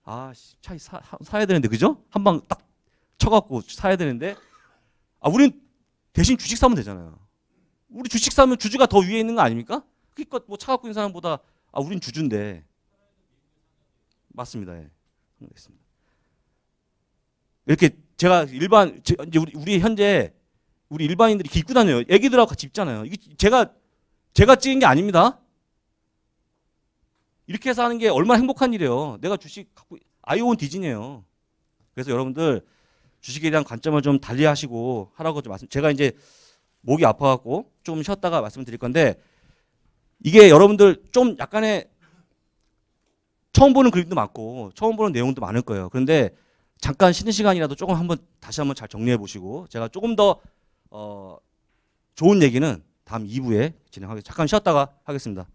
아, 씨, 차 사, 사야 되는데 그죠? 한 방 딱 쳐갖고 사야 되는데 아, 우린 대신 주식 사면 되잖아요. 우리 주식 사면 주주가 더 위에 있는 거 아닙니까? 그니까 뭐 차 갖고 있는 사람보다 아 우린 주주인데 맞습니다. 예. 알겠습니다. 이렇게 제가 일반 제- 이제 우리, 우리 현재 우리 일반인들이 입고 다녀요. 애기들하고 같이 입잖아요. 이게 제가 제가 찍은 게 아닙니다. 이렇게 해서 하는 게 얼마나 행복한 일이에요. 내가 주식 갖고 아이온 디즈니예요. 그래서 여러분들 주식에 대한 관점을 좀 달리 하시고 하라고 좀 말씀. 제가 이제 목이 아파갖고 좀 쉬었다가 말씀드릴 건데 이게 여러분들 좀 약간의 처음 보는 그림도 많고 처음 보는 내용도 많을 거예요. 그런데 잠깐 쉬는 시간이라도 조금 한번 다시 한번 잘 정리해 보시고 제가 조금 더 어, 좋은 얘기는 다음 2부에 진행하겠습니다. 잠깐 쉬었다가 하겠습니다.